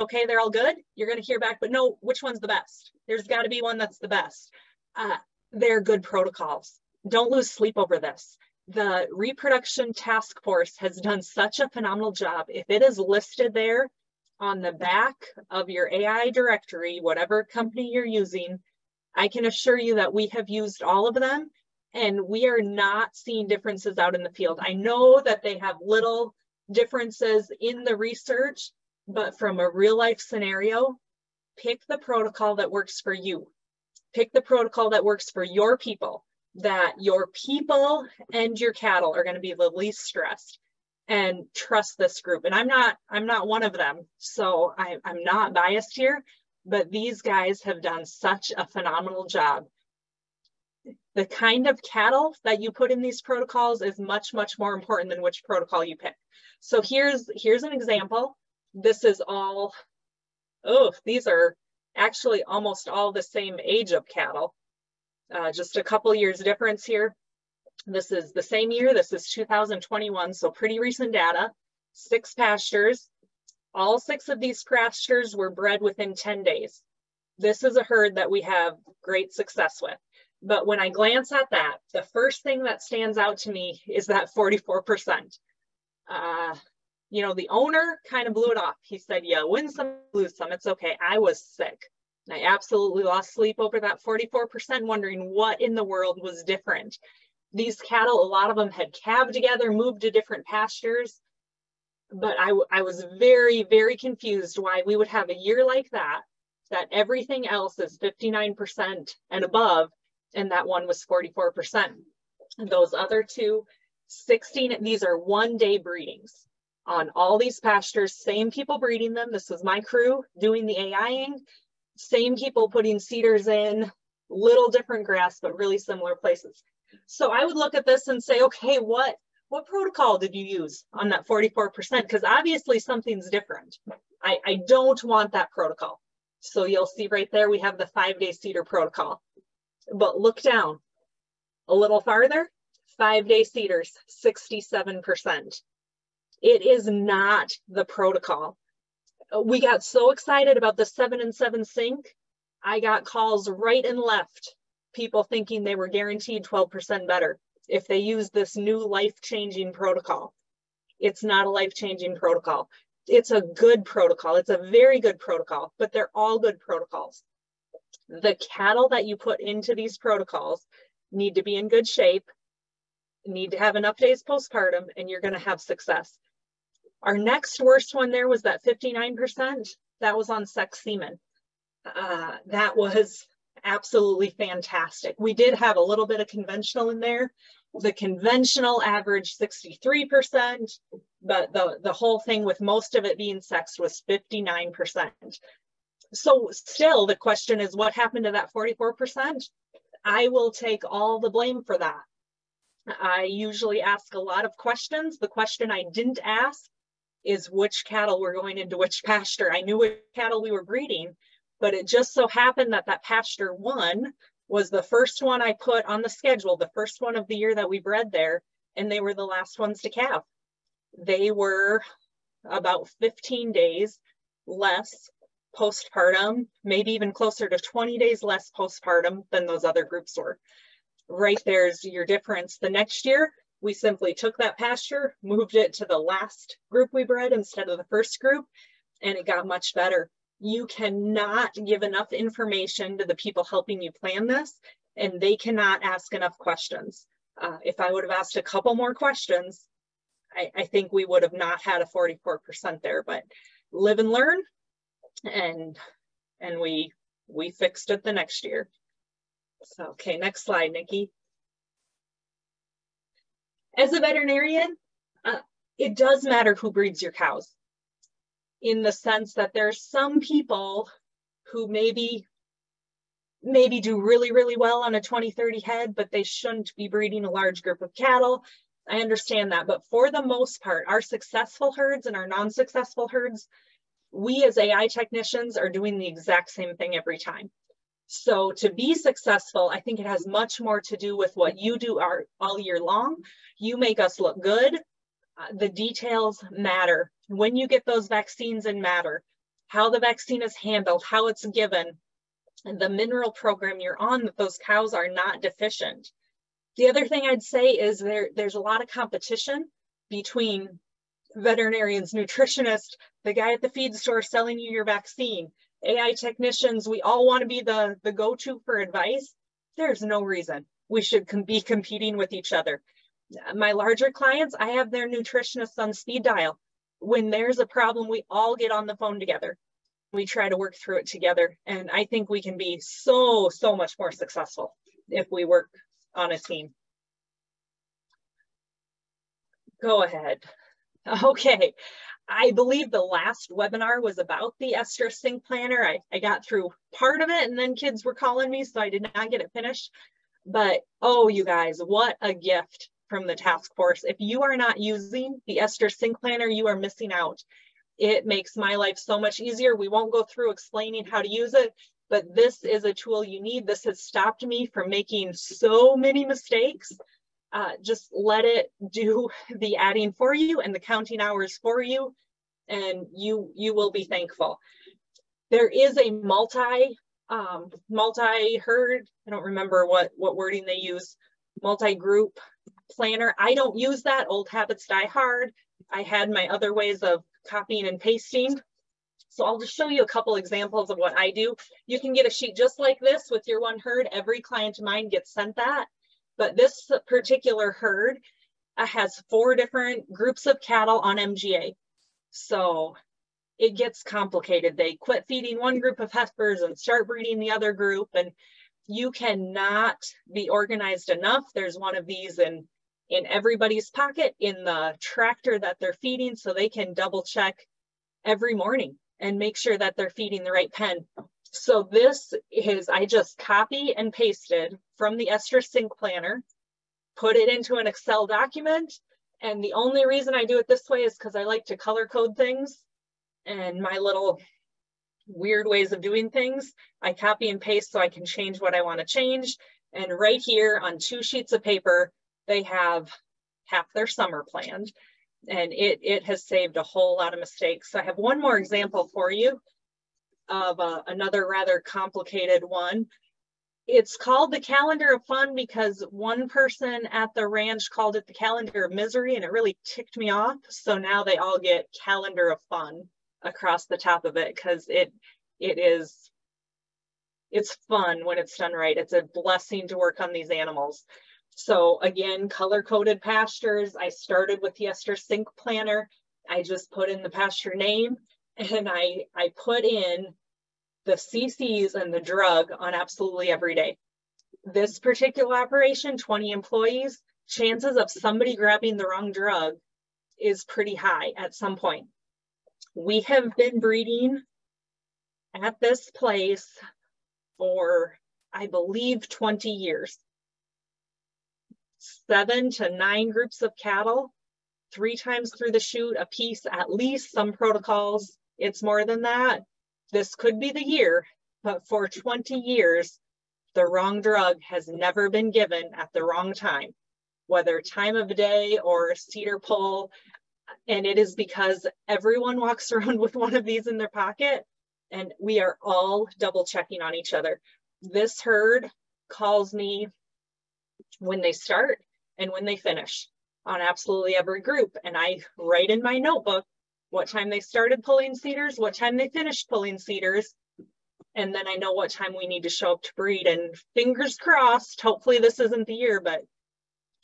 okay, they're all good, you're going to hear back, but no, which one's the best? There's got to be one that's the best. Uh, they're good protocols. Don't lose sleep over this. The reproduction task force has done such a phenomenal job. If it is listed there on the back of your AI directory, whatever company you're using, I can assure you that we have used all of them and we are not seeing differences out in the field. I know that they have little differences in the research, but from a real life scenario, pick the protocol that works for you. Pick the protocol that works for your people, that your people and your cattle are going to be the least stressed and trust this group. And I'm not, I'm not one of them. So I, I'm not biased here, but these guys have done such a phenomenal job. The kind of cattle that you put in these protocols is much, much more important than which protocol you pick. So here's, here's an example. This is all, oh, these are actually almost all the same age of cattle. Uh, just a couple years difference here. This is the same year, this is 2021, so pretty recent data. Six pastures. All six of these pastures were bred within 10 days. This is a herd that we have great success with. But when I glance at that, the first thing that stands out to me is that 44%. Uh, you know, the owner kind of blew it off. He said, yeah, win some, lose some, it's okay. I was sick. And I absolutely lost sleep over that 44%, wondering what in the world was different. These cattle, a lot of them had calved together, moved to different pastures. But I, I was very, very confused why we would have a year like that, that everything else is 59% and above, and that one was 44%. Those other two, 16, these are one day breedings on all these pastures, same people breeding them. This was my crew doing the AIing, same people putting CIDRs in, little different grass, but really similar places. So I would look at this and say, okay, what, what protocol did you use on that 44%? Because obviously something's different. I, I don't want that protocol. So you'll see right there, we have the five day CIDR protocol. But look down a little farther, five day CIDRs, 67%. It is not the protocol. We got so excited about the seven and seven sync. I got calls right and left, people thinking they were guaranteed 12% better if they use this new life-changing protocol. It's not a life-changing protocol. It's a good protocol. It's a very good protocol, but they're all good protocols. The cattle that you put into these protocols need to be in good shape, need to have enough days postpartum, and you're going to have success. Our next worst one there was that 59%. That was on sex semen. Uh, that was absolutely fantastic. We did have a little bit of conventional in there. The conventional average 63%, but the, the whole thing with most of it being sex was 59%. So still the question is what happened to that 44%? I will take all the blame for that. I usually ask a lot of questions. The question I didn't ask is which cattle were going into which pasture. I knew which cattle we were breeding, but it just so happened that that pasture one was the first one I put on the schedule, the first one of the year that we bred there, and they were the last ones to calve. They were about 15 days less postpartum, maybe even closer to 20 days less postpartum than those other groups were. Right there's your difference. The next year, we simply took that pasture, moved it to the last group we bred instead of the first group, and it got much better. You cannot give enough information to the people helping you plan this, and they cannot ask enough questions. Uh, if I would have asked a couple more questions, I, I think we would have not had a 44% there, but live and learn, and and we we fixed it the next year. So, okay, next slide, Nicky as a veterinarian, uh, it does matter who breeds your cows in the sense that there's some people who maybe maybe do really, really well on a 20, 30 head, but they shouldn't be breeding a large group of cattle. I understand that, but for the most part, our successful herds and our non-successful herds, we as AI technicians are doing the exact same thing every time. So to be successful, I think it has much more to do with what you do our, all year long. You make us look good. Uh, the details matter. When you get those vaccines in matter, how the vaccine is handled, how it's given, and the mineral program you're on, that those cows are not deficient. The other thing I'd say is there, there's a lot of competition between veterinarians, nutritionists, the guy at the feed store selling you your vaccine, AI technicians, we all want to be the, the go-to for advice. There's no reason we should com be competing with each other. My larger clients, I have their nutritionists on speed dial. When there's a problem, we all get on the phone together. we try to work through it together. And I think we can be so, so much more successful if we work on a team. Go ahead. Okay, I believe the last webinar was about the Estrus Sync Planner. I, I got through part of it and then kids were calling me, so I did not get it finished. But oh, you guys, what a gift from the task force. If you are not using the Estrus Sync Planner, you are missing out. It makes my life so much easier. We won't go through explaining how to use it, but this is a tool you need. This has stopped me from making so many mistakes. Uh, just let it do the adding for you and the counting hours for you, and you you will be thankful. There is a multi um, multi herd. I don't remember what what wording they use. Multi group planner. I don't use that. Old habits die hard. I had my other ways of copying and pasting. So I'll just show you a couple examples of what I do. You can get a sheet just like this with your one herd. Every client of mine gets sent that. But this particular herd uh, has four different groups of cattle on MGA. So it gets complicated. They quit feeding one group of heifers and start breeding the other group. And you cannot be organized enough. There's one of these in in everybody's pocket in the tractor that they're feeding so they can double check every morning and make sure that they're feeding the right pen. So this is, I just copy and pasted from the Estrus Sync Planner, put it into an Excel document. And the only reason I do it this way is because I like to color code things and my little weird ways of doing things. I copy and paste so I can change what I want to change. And right here on two sheets of paper, they have half their summer planned and it, it has saved a whole lot of mistakes. So I have one more example for you of uh, another rather complicated one. It's called the calendar of fun because one person at the ranch called it the calendar of misery and it really ticked me off. So now they all get calendar of fun across the top of it because it it is it's fun when it's done right. It's a blessing to work on these animals. So again, color coded pastures. I started with the Estrus Sync Planner. I just put in the pasture name and I, I put in the CCs and the drug on absolutely every day. This particular operation, 20 employees, chances of somebody grabbing the wrong drug is pretty high at some point. We have been breeding at this place for, I believe, 20 years seven to nine groups of cattle, three times through the chute a piece, at least some protocols. It's more than that. This could be the year, but for 20 years, the wrong drug has never been given at the wrong time, whether time of day or CIDR pull. And it is because everyone walks around with one of these in their pocket and we are all double checking on each other. This herd calls me when they start and when they finish on absolutely every group. And I write in my notebook what time they started pulling CIDRs, what time they finished pulling CIDRs, and then I know what time we need to show up to breed. And fingers crossed, hopefully this isn't the year, but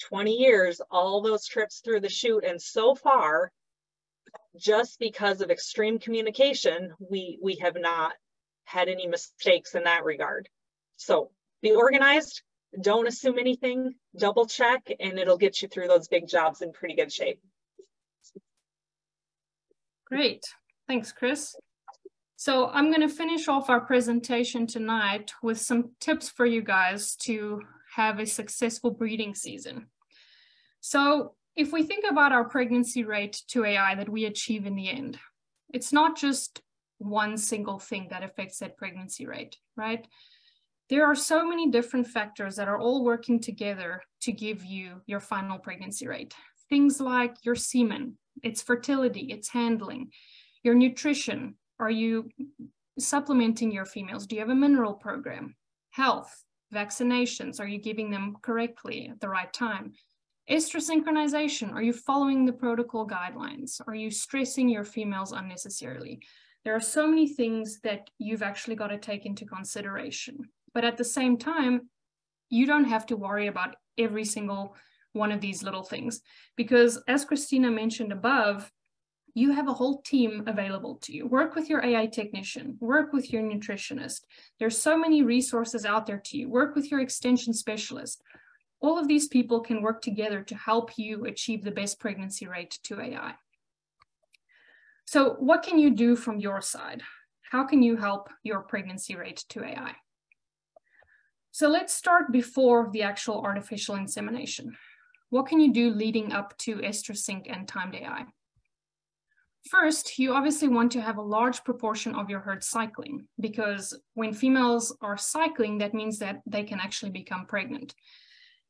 20 years, all those trips through the chute. And so far, just because of extreme communication, we, we have not had any mistakes in that regard. So be organized, don't assume anything, double check, and it'll get you through those big jobs in pretty good shape. Great. Thanks, Chris. So I'm going to finish off our presentation tonight with some tips for you guys to have a successful breeding season. So if we think about our pregnancy rate to AI that we achieve in the end, it's not just one single thing that affects that pregnancy rate, right? there are so many different factors that are all working together to give you your final pregnancy rate. Things like your semen, its fertility, its handling, your nutrition. Are you supplementing your females? Do you have a mineral program? Health, vaccinations, are you giving them correctly at the right time? Estrus synchronization, are you following the protocol guidelines? Are you stressing your females unnecessarily? There are so many things that you've actually got to take into consideration. But at the same time, you don't have to worry about every single one of these little things because as Kristina mentioned above, you have a whole team available to you. Work with your AI technician, work with your nutritionist. There's so many resources out there to you. Work with your extension specialist. All of these people can work together to help you achieve the best pregnancy rate to AI. So what can you do from your side? How can you help your pregnancy rate to AI? So let's start before the actual artificial insemination. What can you do leading up to Estrus Sync and timed AI? First, you obviously want to have a large proportion of your herd cycling because when females are cycling, that means that they can actually become pregnant.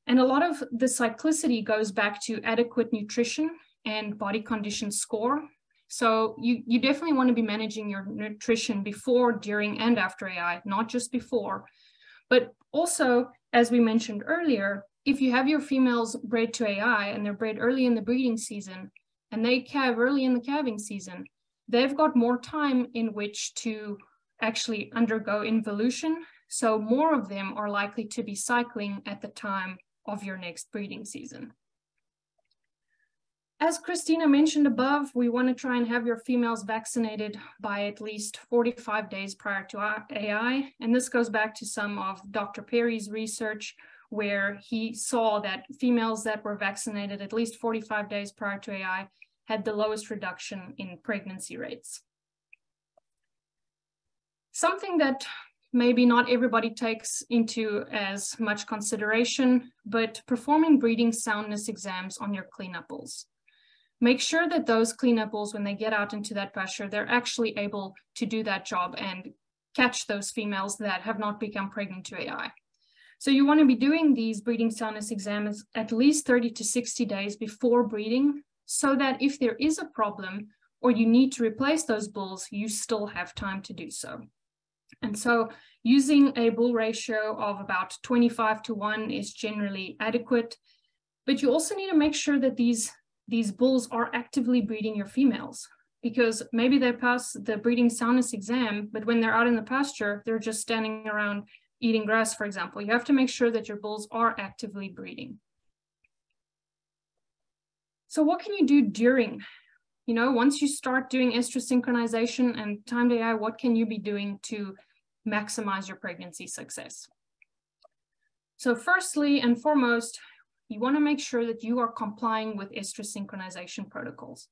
And a lot of the cyclicity goes back to adequate nutrition and body condition score. So you, you definitely want to be managing your nutrition before, during, and after AI, not just before. But also, as we mentioned earlier, if you have your females bred to AI and they're bred early in the breeding season, and they calve early in the calving season, they've got more time in which to actually undergo involution. So more of them are likely to be cycling at the time of your next breeding season. As Kristina mentioned above, we want to try and have your females vaccinated by at least 45 days prior to AI. And this goes back to some of Dr. Perry's research where he saw that females that were vaccinated at least 45 days prior to AI had the lowest reduction in pregnancy rates. Something that maybe not everybody takes into as much consideration, but performing breeding soundness exams on your cleanup bulls. Make sure that those cleanup bulls, when they get out into that pasture, they're actually able to do that job and catch those females that have not become pregnant to AI. So you want to be doing these breeding soundness exams at least 30 to 60 days before breeding so that if there is a problem or you need to replace those bulls, you still have time to do so. And so using a bull ratio of about 25 to 1 is generally adequate, but you also need to make sure that these, these bulls are actively breeding your females because maybe they pass the breeding soundness exam, but when they're out in the pasture, they're just standing around eating grass, for example. You have to make sure that your bulls are actively breeding. So what can you do during? You know, once you start doing estrus synchronization and timed AI, what can you be doing to maximize your pregnancy success? So firstly and foremost, you want to make sure that you are complying with estrus synchronization protocols.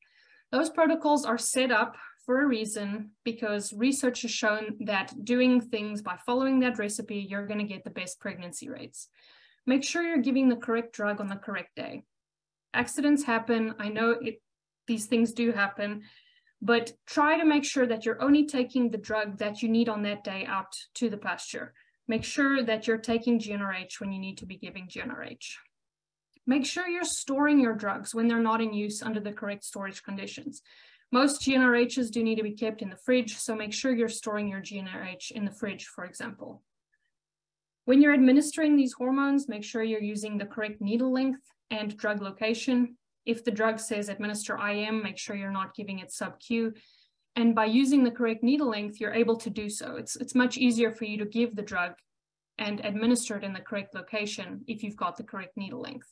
Those protocols are set up for a reason because research has shown that doing things by following that recipe, you're going to get the best pregnancy rates. Make sure you're giving the correct drug on the correct day accidents happen. I know it, these things do happen, but try to make sure that you're only taking the drug that you need on that day out to the pasture. Make sure that you're taking GnRH when you need to be giving GnRH. Make sure you're storing your drugs when they're not in use under the correct storage conditions. Most GnRHs do need to be kept in the fridge, so make sure you're storing your GnRH in the fridge, for example. When you're administering these hormones, make sure you're using the correct needle length and drug location. If the drug says administer IM, make sure you're not giving it sub-Q. And by using the correct needle length, you're able to do so. It's, it's much easier for you to give the drug and administer it in the correct location if you've got the correct needle length.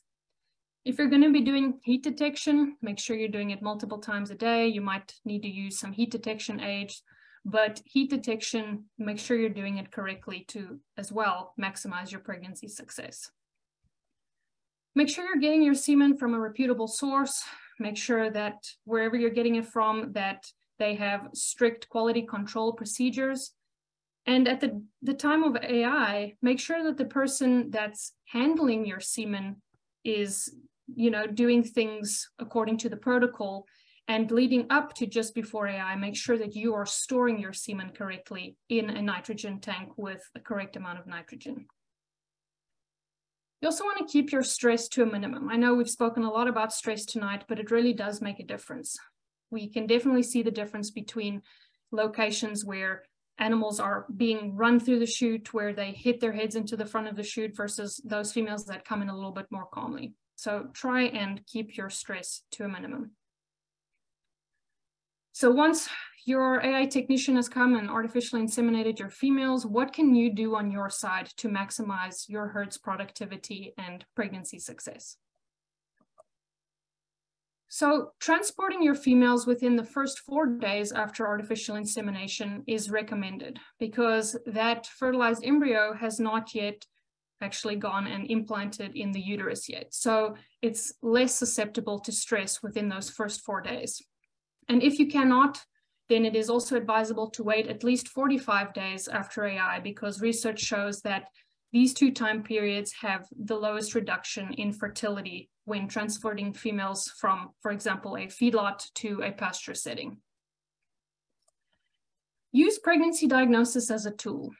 If you're going to be doing heat detection, make sure you're doing it multiple times a day. You might need to use some heat detection aids, but heat detection, make sure you're doing it correctly to as well maximize your pregnancy success. Make sure you're getting your semen from a reputable source. Make sure that wherever you're getting it from, that they have strict quality control procedures. And at the, the time of AI, make sure that the person that's handling your semen is, you know, doing things according to the protocol and leading up to just before AI, make sure that you are storing your semen correctly in a nitrogen tank with a correct amount of nitrogen. You also want to keep your stress to a minimum. I know we've spoken a lot about stress tonight, but it really does make a difference. We can definitely see the difference between locations where animals are being run through the chute, where they hit their heads into the front of the chute versus those females that come in a little bit more calmly. So try and keep your stress to a minimum. So once your AI technician has come and artificially inseminated your females, what can you do on your side to maximize your herd's productivity and pregnancy success? So transporting your females within the first four days after artificial insemination is recommended because that fertilized embryo has not yet actually gone and implanted in the uterus yet. So it's less susceptible to stress within those first four days. And if you cannot, then it is also advisable to wait at least 45 days after AI because research shows that these two time periods have the lowest reduction in fertility when transporting females from, for example, a feedlot to a pasture setting. Use pregnancy diagnosis as a tool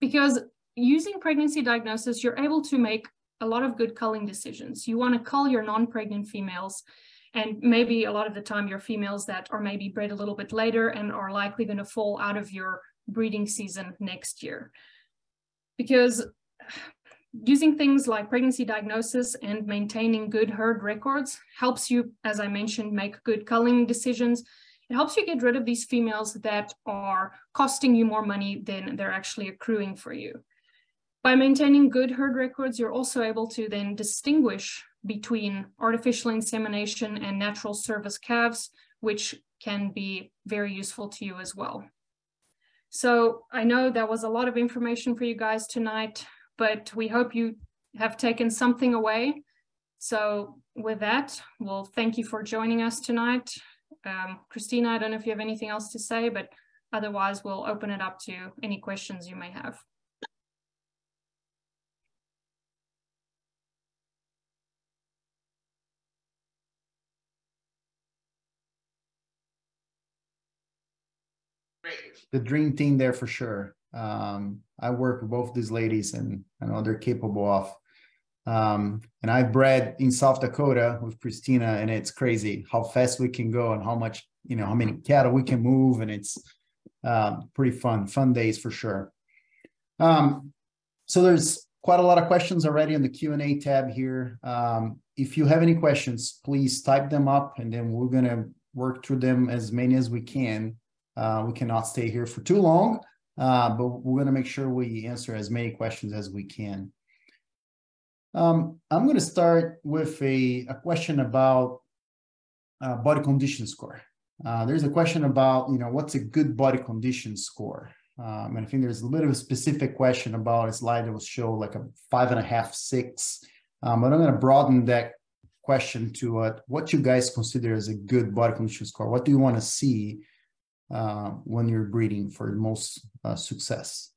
because using pregnancy diagnosis, you're able to make a lot of good culling decisions. You want to cull your non-pregnant females and maybe a lot of the time your females that are maybe bred a little bit later and are likely going to fall out of your breeding season next year. Because using things like pregnancy diagnosis and maintaining good herd records helps you, as I mentioned, make good culling decisions. It helps you get rid of these females that are costing you more money than they're actually accruing for you. By maintaining good herd records, you're also able to then distinguish between artificial insemination and natural service calves, which can be very useful to you as well. So I know that was a lot of information for you guys tonight, but we hope you have taken something away. So with that, we'll thank you for joining us tonight. Um, Kristina, I don't know if you have anything else to say, but otherwise we'll open it up to any questions you may have. The dream team there for sure. Um, I work with both these ladies and I know they're capable of. Um, and I bred in South Dakota with Kristina, and it's crazy how fast we can go and how much, you know, how many cattle we can move. And it's um, pretty fun, fun days for sure. Um, so there's quite a lot of questions already on the Q&A tab here. Um, if you have any questions, please type them up and then we're going to work through them as many as we can. Uh, we cannot stay here for too long, uh, but we're going to make sure we answer as many questions as we can. Um, I'm going to start with a, a question about uh, body condition score. Uh, there's a question about, you know, what's a good body condition score? Um, and I think there's a little bit of a specific question about a slide that was shown like a five and a half, six. Um, but I'm going to broaden that question to uh, what you guys consider as a good body condition score. What do you want to see uh, when you're breeding for most uh, success?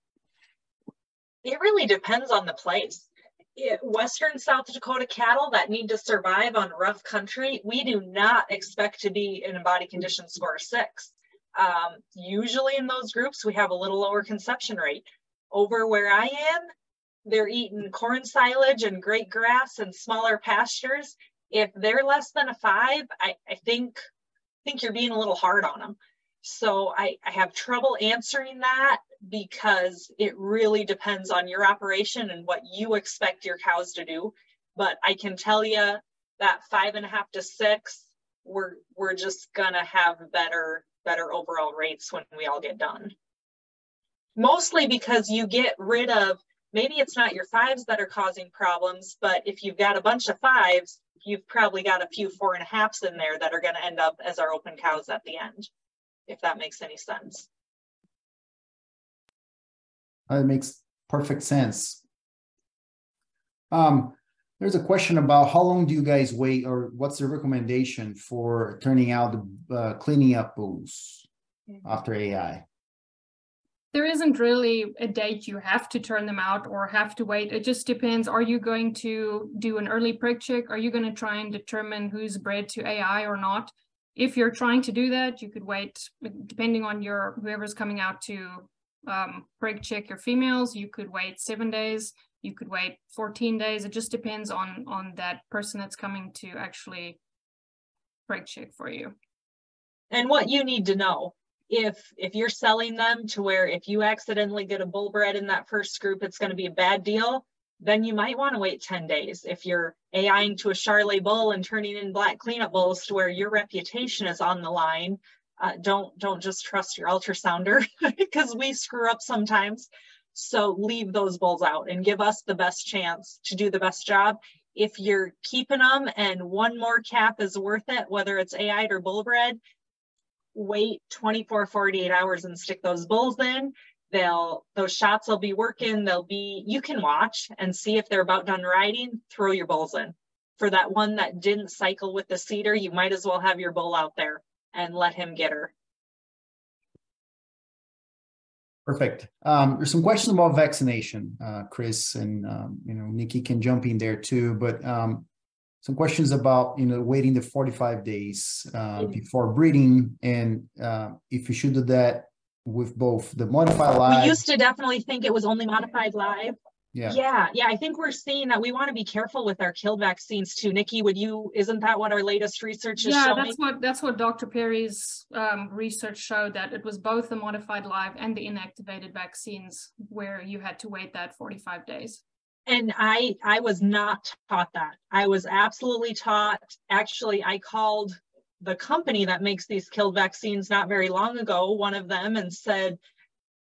It really depends on the place. It, Western South Dakota cattle that need to survive on rough country, we do not expect to be in a body condition score six. Um, usually in those groups, we have a little lower conception rate. Over where I am, they're eating corn silage and great grass and smaller pastures. If they're less than a five, I, I think think you're being a little hard on them. So I, I have trouble answering that because it really depends on your operation and what you expect your cows to do. But I can tell you that five and a half to six, we're we're just gonna have better better overall rates when we all get done. Mostly because you get rid of maybe it's not your fives that are causing problems, but if you've got a bunch of fives, you've probably got a few four and a halves in there that are going to end up as our open cows at the end if that makes any sense. That makes perfect sense. Um, there's a question about how long do you guys wait or what's the recommendation for turning out the uh, cleaning up bulls mm-hmm. after AI? There isn't really a date you have to turn them out or have to wait. It just depends. Are you going to do an early preg check? Are you going to try and determine who's bred to AI or not? If you're trying to do that, you could wait, depending on your whoever's coming out to um, preg check your females, you could wait seven days, you could wait 14 days. It just depends on on that person that's coming to actually preg check for you. And what you need to know if if you're selling them to where if you accidentally get a bull bred in that first group, it's going to be a bad deal then you might want to wait 10 days. If you're AIing to a Charolais bull and turning in black cleanup bulls to where your reputation is on the line, uh, don't don't just trust your ultrasounder because we screw up sometimes. So leave those bulls out and give us the best chance to do the best job. if you're keeping them and one more calf is worth it, whether it's AI or bull bred, wait 24, 48 hours and stick those bulls in. They'll, those shots will be working. They'll be, you can watch and see if they're about done riding, throw your bulls in. For that one that didn't cycle with the CIDR, you might as well have your bull out there and let him get her. Perfect. Um, there's some questions about vaccination, uh, Chris, and um, you know Nicky can jump in there too. But um, some questions about you know waiting the 45 days uh, before breeding, and uh, if you should do that with both the modified live. We used to definitely think it was only modified live, yeah. Yeah, yeah. I think we're seeing that we want to be careful with our killed vaccines too. Nicky, would you? Isn't that what our latest research is yeah, showing? that's what that's what Dr. Perry's um, research showed that it was both the modified live and the inactivated vaccines where you had to wait that 45 days. And I I was not taught that. I was absolutely taught. Actually, I called the company that makes these killed vaccines not very long ago, one of them, and said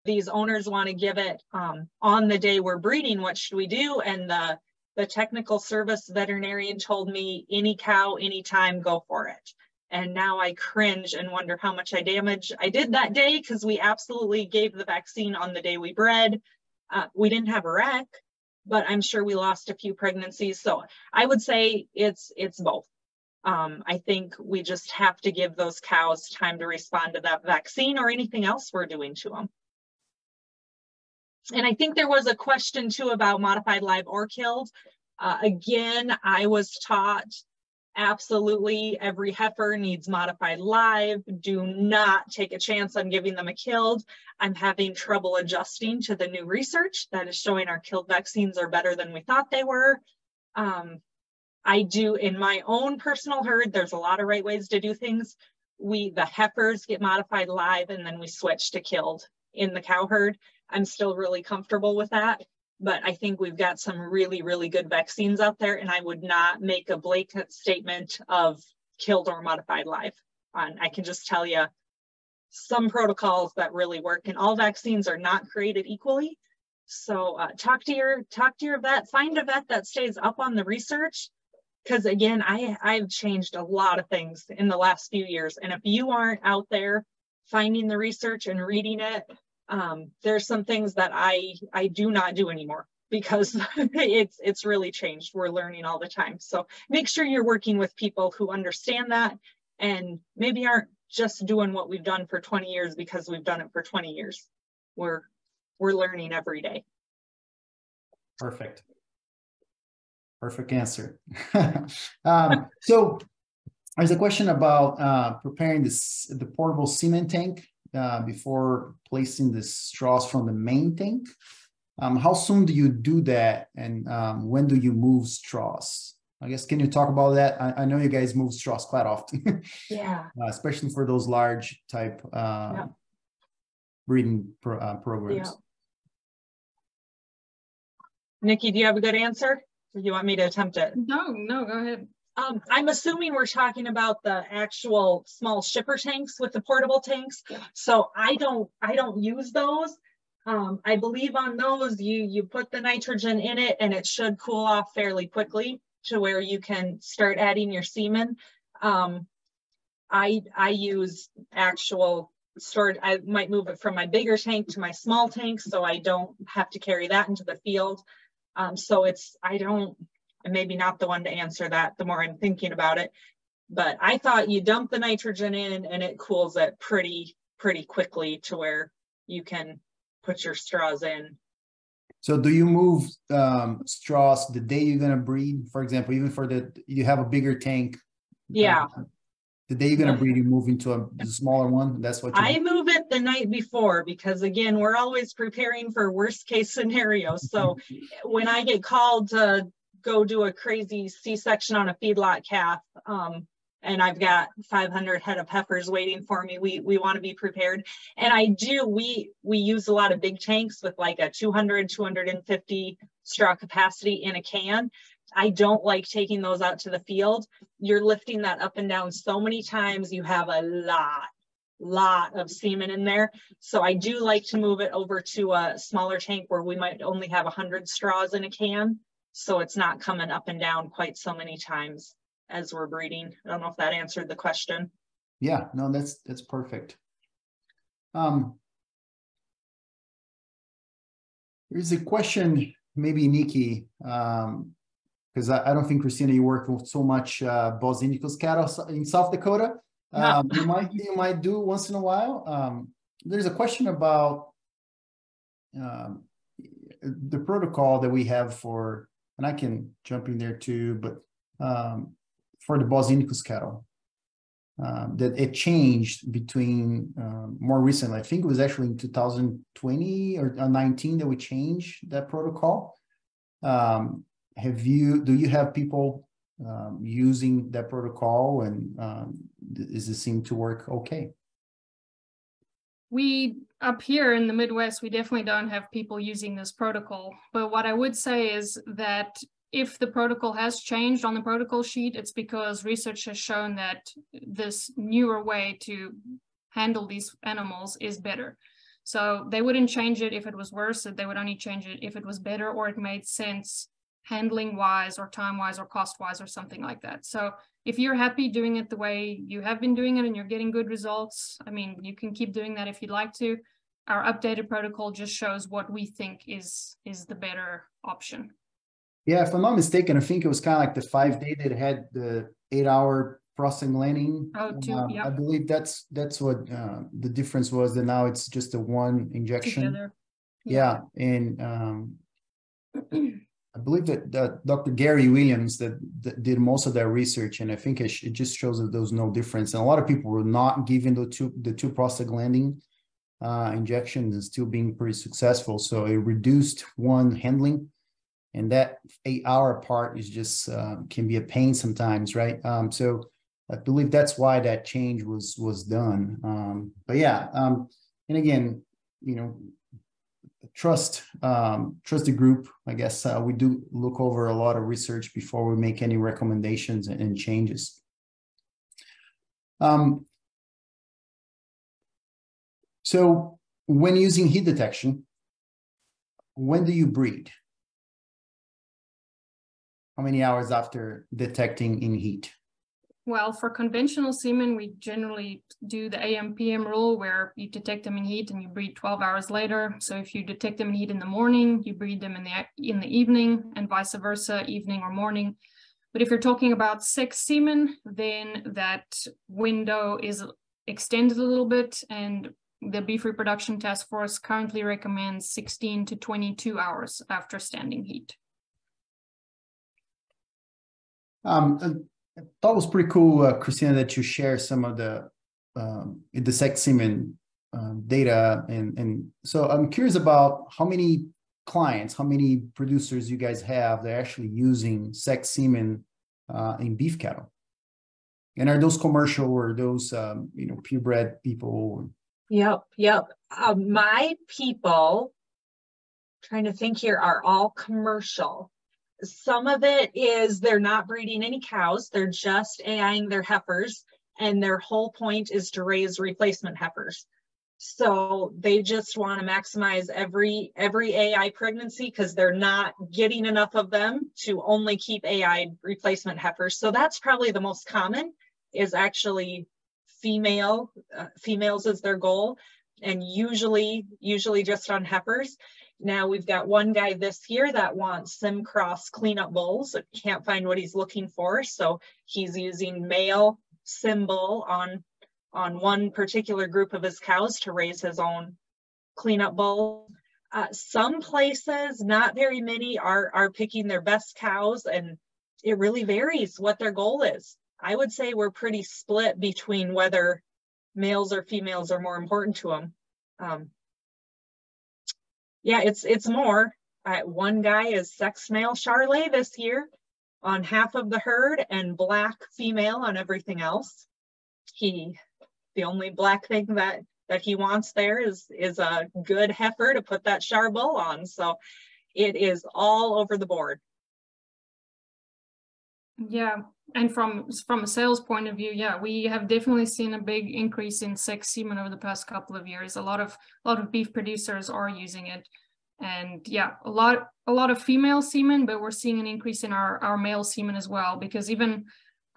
these owners want to give it um, on the day we're breeding, what should we do? And the, the technical service veterinarian told me any cow, anytime, go for it. And now I cringe and wonder how much I damage I did that day because we absolutely gave the vaccine on the day we bred. Uh, we didn't have a wreck, but I'm sure we lost a few pregnancies. So I would say it's it's both. Um, I think we just have to give those cows time to respond to that vaccine or anything else we're doing to them. And I think there was a question too about modified live or killed. Uh, again, I was taught absolutely every heifer needs modified live. Do not take a chance on giving them a killed. I'm having trouble adjusting to the new research that is showing our killed vaccines are better than we thought they were. Um, I do in my own personal herd, there's a lot of right ways to do things. We, the heifers get modified live and then we switch to killed in the cow herd. I'm still really comfortable with that. But I think we've got some really, really good vaccines out there, and I would not make a blanket statement of killed or modified live. I can just tell you some protocols that really work, and all vaccines are not created equally. So uh, talk to your talk to your vet. Find a vet that stays up on the research, because again, I I've changed a lot of things in the last few years, and if you aren't out there finding the research and reading it um, there's some things that I I do not do anymore because it's it's really changed. We're learning all the time. So make sure you're working with people who understand that and maybe aren't just doing what we've done for 20 years because we've done it for 20 years. We're we're learning every day. Perfect. Perfect answer. um, so there's a question about uh, preparing this the portable semen tank uh, before placing the straws from the main tank. Um, how soon do you do that, and um, when do you move straws? I guess can you talk about that? I, I know you guys move straws quite often. yeah. Uh, especially for those large type uh, yeah. breeding pro uh, programs. Yeah. Nicky, do you have a good answer? You want me to attempt it? No, no, go ahead. Um, I'm assuming we're talking about the actual small shipper tanks with the portable tanks. So I don't I don't use those. Um, I believe on those you you put the nitrogen in it and it should cool off fairly quickly to where you can start adding your semen. Um, I I use actual stored. I might move it from my bigger tank to my small tank so I don't have to carry that into the field. Um, so it's I don't and maybe not the one to answer that the more I'm thinking about it. But I thought you dump the nitrogen in and it cools it pretty, pretty quickly to where you can put your straws in. So do you move um, straws the day you're gonna breed? For example, even for the you have a bigger tank. Yeah. Uh, the day you're gonna breed, you move into a smaller one. That's what I move it the night before because again, we're always preparing for worst case scenarios. So when I get called to go do a crazy C-section on a feedlot calf, um, and I've got 500 head of heifers waiting for me. We we want to be prepared, and I do. We we use a lot of big tanks with like a 200 250 straw capacity in a can. I don't like taking those out to the field. You're lifting that up and down so many times. You have a lot lot of semen in there. So I do like to move it over to a smaller tank where we might only have 100 straws in a can so it's not coming up and down quite so many times as we're breeding. I don't know if that answered the question. Yeah, no, that's that's perfect. Um, there's a question, maybe Nicky, um, because I, I, don't think Kristina, you work with so much uh, Bos Indicus cattle in South Dakota. Um, you might you might do once in a while. Um, there's a question about um, the protocol that we have for, and I can jump in there too, but um, for the Bos Indicus cattle, um, that it changed between um, more recently. I think it was actually in 2020 or 19 that we changed that protocol. Um, have you? Do you have people um, using that protocol, and um, does it seem to work okay? We up here in the Midwest, we definitely don't have people using this protocol. But what I would say is that if the protocol has changed on the protocol sheet, it's because research has shown that this newer way to handle these animals is better. So they wouldn't change it if it was worse, they would only change it if it was better or it made sense handling wise or time wise or cost wise or something like that. So if you're happy doing it the way you have been doing it and you're getting good results, I mean, you can keep doing that if you'd like to. Our updated protocol just shows what we think is is the better option. Yeah, if I'm not mistaken, I think it was kind of like the five day that had the eight hour prostaglandin. Oh, two, um, yeah. I believe that's that's what uh, the difference was. That now it's just a one injection. Together. Yeah, and um, I believe that, that Dr. Gary Williams that, that, did most of that research, and I think it, it, just shows that there's no difference. And a lot of people were not given the two the two prostaglandin uh, injections and still being pretty successful. So it reduced one handling, and that eight hour part is just uh, can be a pain sometimes, right? Um, so I believe that's why that change was was done. Um, but yeah, um, and again, you know, trust um, trust the group. I guess uh, we do look over a lot of research before we make any recommendations and, and changes. Um, so when using heat detection, when do you breed? How many hours after detecting in heat? Well, for conventional semen, we generally do the AM-PM rule where you detect them in heat and you breed 12 hours later. So if you detect them in heat in the morning, you breed them in the in the evening and vice versa, evening or morning. But if you're talking about sex semen, then that window is extended a little bit and the Beef Reproduction Task Force currently recommends 16 to 22 hours after standing heat. Um, I thought it was pretty cool, uh, Kristina, that you share some of the um, the sex semen um, data, and and so I'm curious about how many clients, how many producers you guys have that are actually using sex semen uh, in beef cattle, and are those commercial or those um, you know purebred people? Yep, yep. Uh, my people, trying to think here, are all commercial. Some of it is they're not breeding any cows, they're just AIing their heifers, and their whole point is to raise replacement heifers. So they just want to maximize every every AI pregnancy because they're not getting enough of them to only keep AI replacement heifers. So that's probably the most common is actually female uh, females is their goal and usually usually just on heifers now we've got one guy this year that wants Simcross cleanup bulls. Can't find what he's looking for. So he's using male symbol on, on one particular group of his cows to raise his own cleanup bull. Uh, some places, not very many, are, are picking their best cows and it really varies what their goal is. I would say we're pretty split between whether males or females are more important to them. Um, yeah, it's it's more. One guy is sex male Charolais this year on half of the herd and black female on everything else. He, the only black thing that that he wants there is is a good heifer to put that char bull on. So it is all over the board. Yeah, and from from a sales point of view, yeah, we have definitely seen a big increase in sex semen over the past couple of years. A lot of a lot of beef producers are using it. And yeah, a lot a lot of female semen, but we're seeing an increase in our our male semen as well because even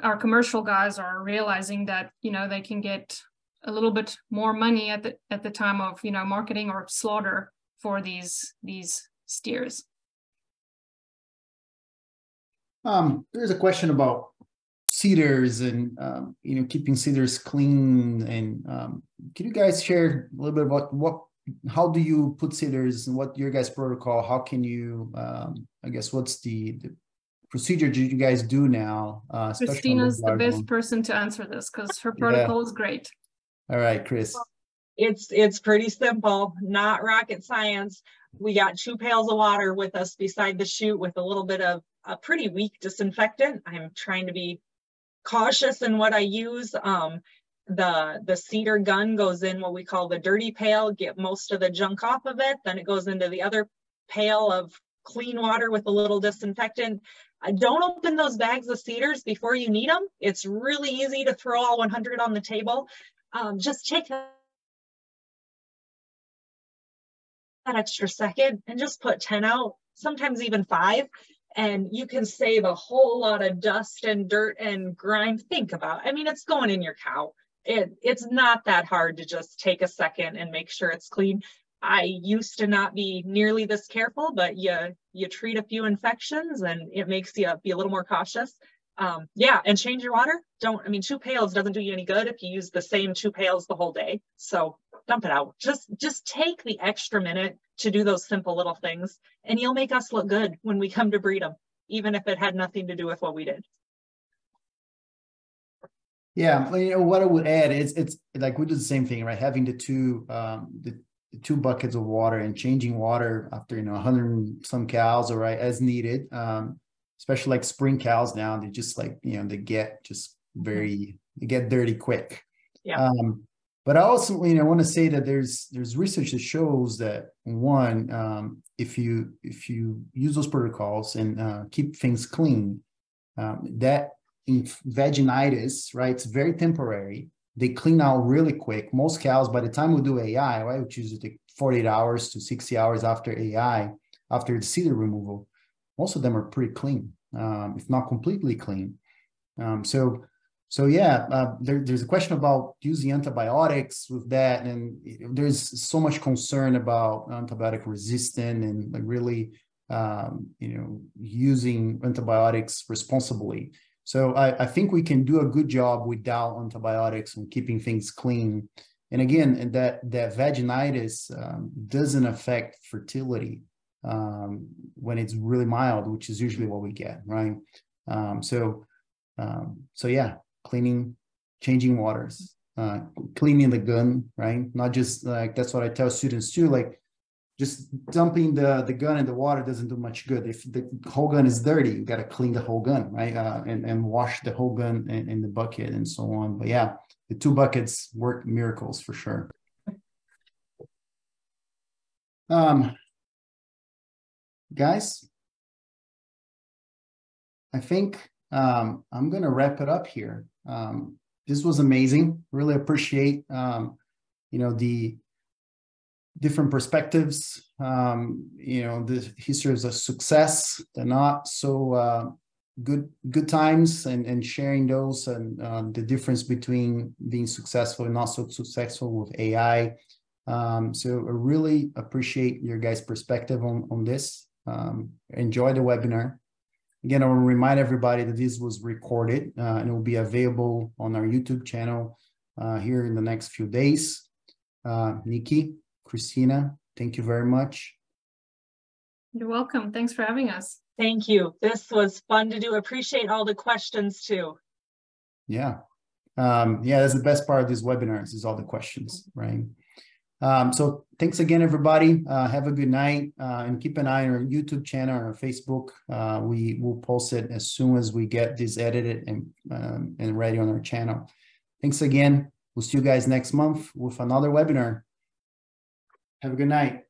our commercial guys are realizing that you know they can get a little bit more money at the at the time of you know marketing or slaughter for these these steers. Um, there's a question about CIDRs and um, you know keeping CIDRs clean and um, can you guys share a little bit about what how do you put CIDRs and what your guys protocol? How can you um, i guess what's the, the procedure do you guys do now uh, kristina's the best one? person to answer this because her protocol yeah. is great. All right chris. It's it's pretty simple. Not rocket science. We got two pails of water with us beside the chute with a little bit of a pretty weak disinfectant i'm trying to be cautious in what I use. Um, the, the CIDR gun goes in what we call the dirty pail, get most of the junk off of it. Then it goes into the other pail of clean water with a little disinfectant. Uh, don't open those bags of CIDRs before you need them. It's really easy to throw all 100 on the table. Um, just take that extra second and just put 10 out, sometimes even five and you can save a whole lot of dust and dirt and grime. Think about, I mean, it's going in your cow. It, it's not that hard to just take a second and make sure it's clean. I used to not be nearly this careful, but you you treat a few infections and it makes you be a little more cautious. Um, yeah, and change your water. Don't, I mean, two pails doesn't do you any good if you use the same two pails the whole day. So dump it out. Just just take the extra minute to do those simple little things and you'll make us look good when we come to breed them, even if it had nothing to do with what we did. Yeah, you know what I would add is it's like we do the same thing, right? Having the two um, the, the two buckets of water and changing water after you know 100 some cows, all right, as needed. Um, especially like spring cows now, they just like you know they get just very they get dirty quick. Yeah. Um, but I also, you know, want to say that there's there's research that shows that one, um, if you if you use those protocols and uh, keep things clean, um, that in vaginitis, right, it's very temporary. They clean out really quick. Most cows, by the time we do AI, right, which is like 48 hours to 60 hours after AI, after the CIDR removal, most of them are pretty clean, um, if not completely clean. Um, so so yeah, uh, there, there's a question about using antibiotics with that, and there's so much concern about antibiotic resistant and like really, um, you know, using antibiotics responsibly. So I, I, think we can do a good job without antibiotics and keeping things clean. And again, that that vaginitis um, doesn't affect fertility um, when it's really mild, which is usually what we get, right? Um, so um, so yeah, cleaning, changing waters, uh, cleaning the gun, right? Not just like that's what I tell students too. Like just dumping the the gun in the water doesn't do much good. If the whole gun is dirty, you got to clean the whole gun, right? Uh, and and wash the whole gun in, in the bucket and so on. But yeah, the two buckets work miracles for sure. Um, guys, I think um, I'm going to wrap it up here. Um, this was amazing. Really appreciate, um, you know, the different perspectives, um, you know, the histories of success, the not so uh, good good times, and and sharing those and uh, the difference between being successful and not so successful with AI. Um, so I really appreciate your guys' perspective on on this. Um, enjoy the webinar. Again, I want to remind everybody that this was recorded uh, and it will be available on our YouTube channel uh, here in the next few days. Uh, Nicky, Kristina, thank you very much. You're welcome. Thanks for having us. Thank you. This was fun to do. Appreciate all the questions too. Yeah. Um, yeah, that's the best part of these webinars is all the questions, right? Um, so thanks again, everybody. Uh, have a good night uh, and keep an eye on our YouTube channel or Facebook. Uh, we will post it as soon as we get this edited and, um, and ready on our channel. Thanks again. We'll see you guys next month with another webinar. Have a good night.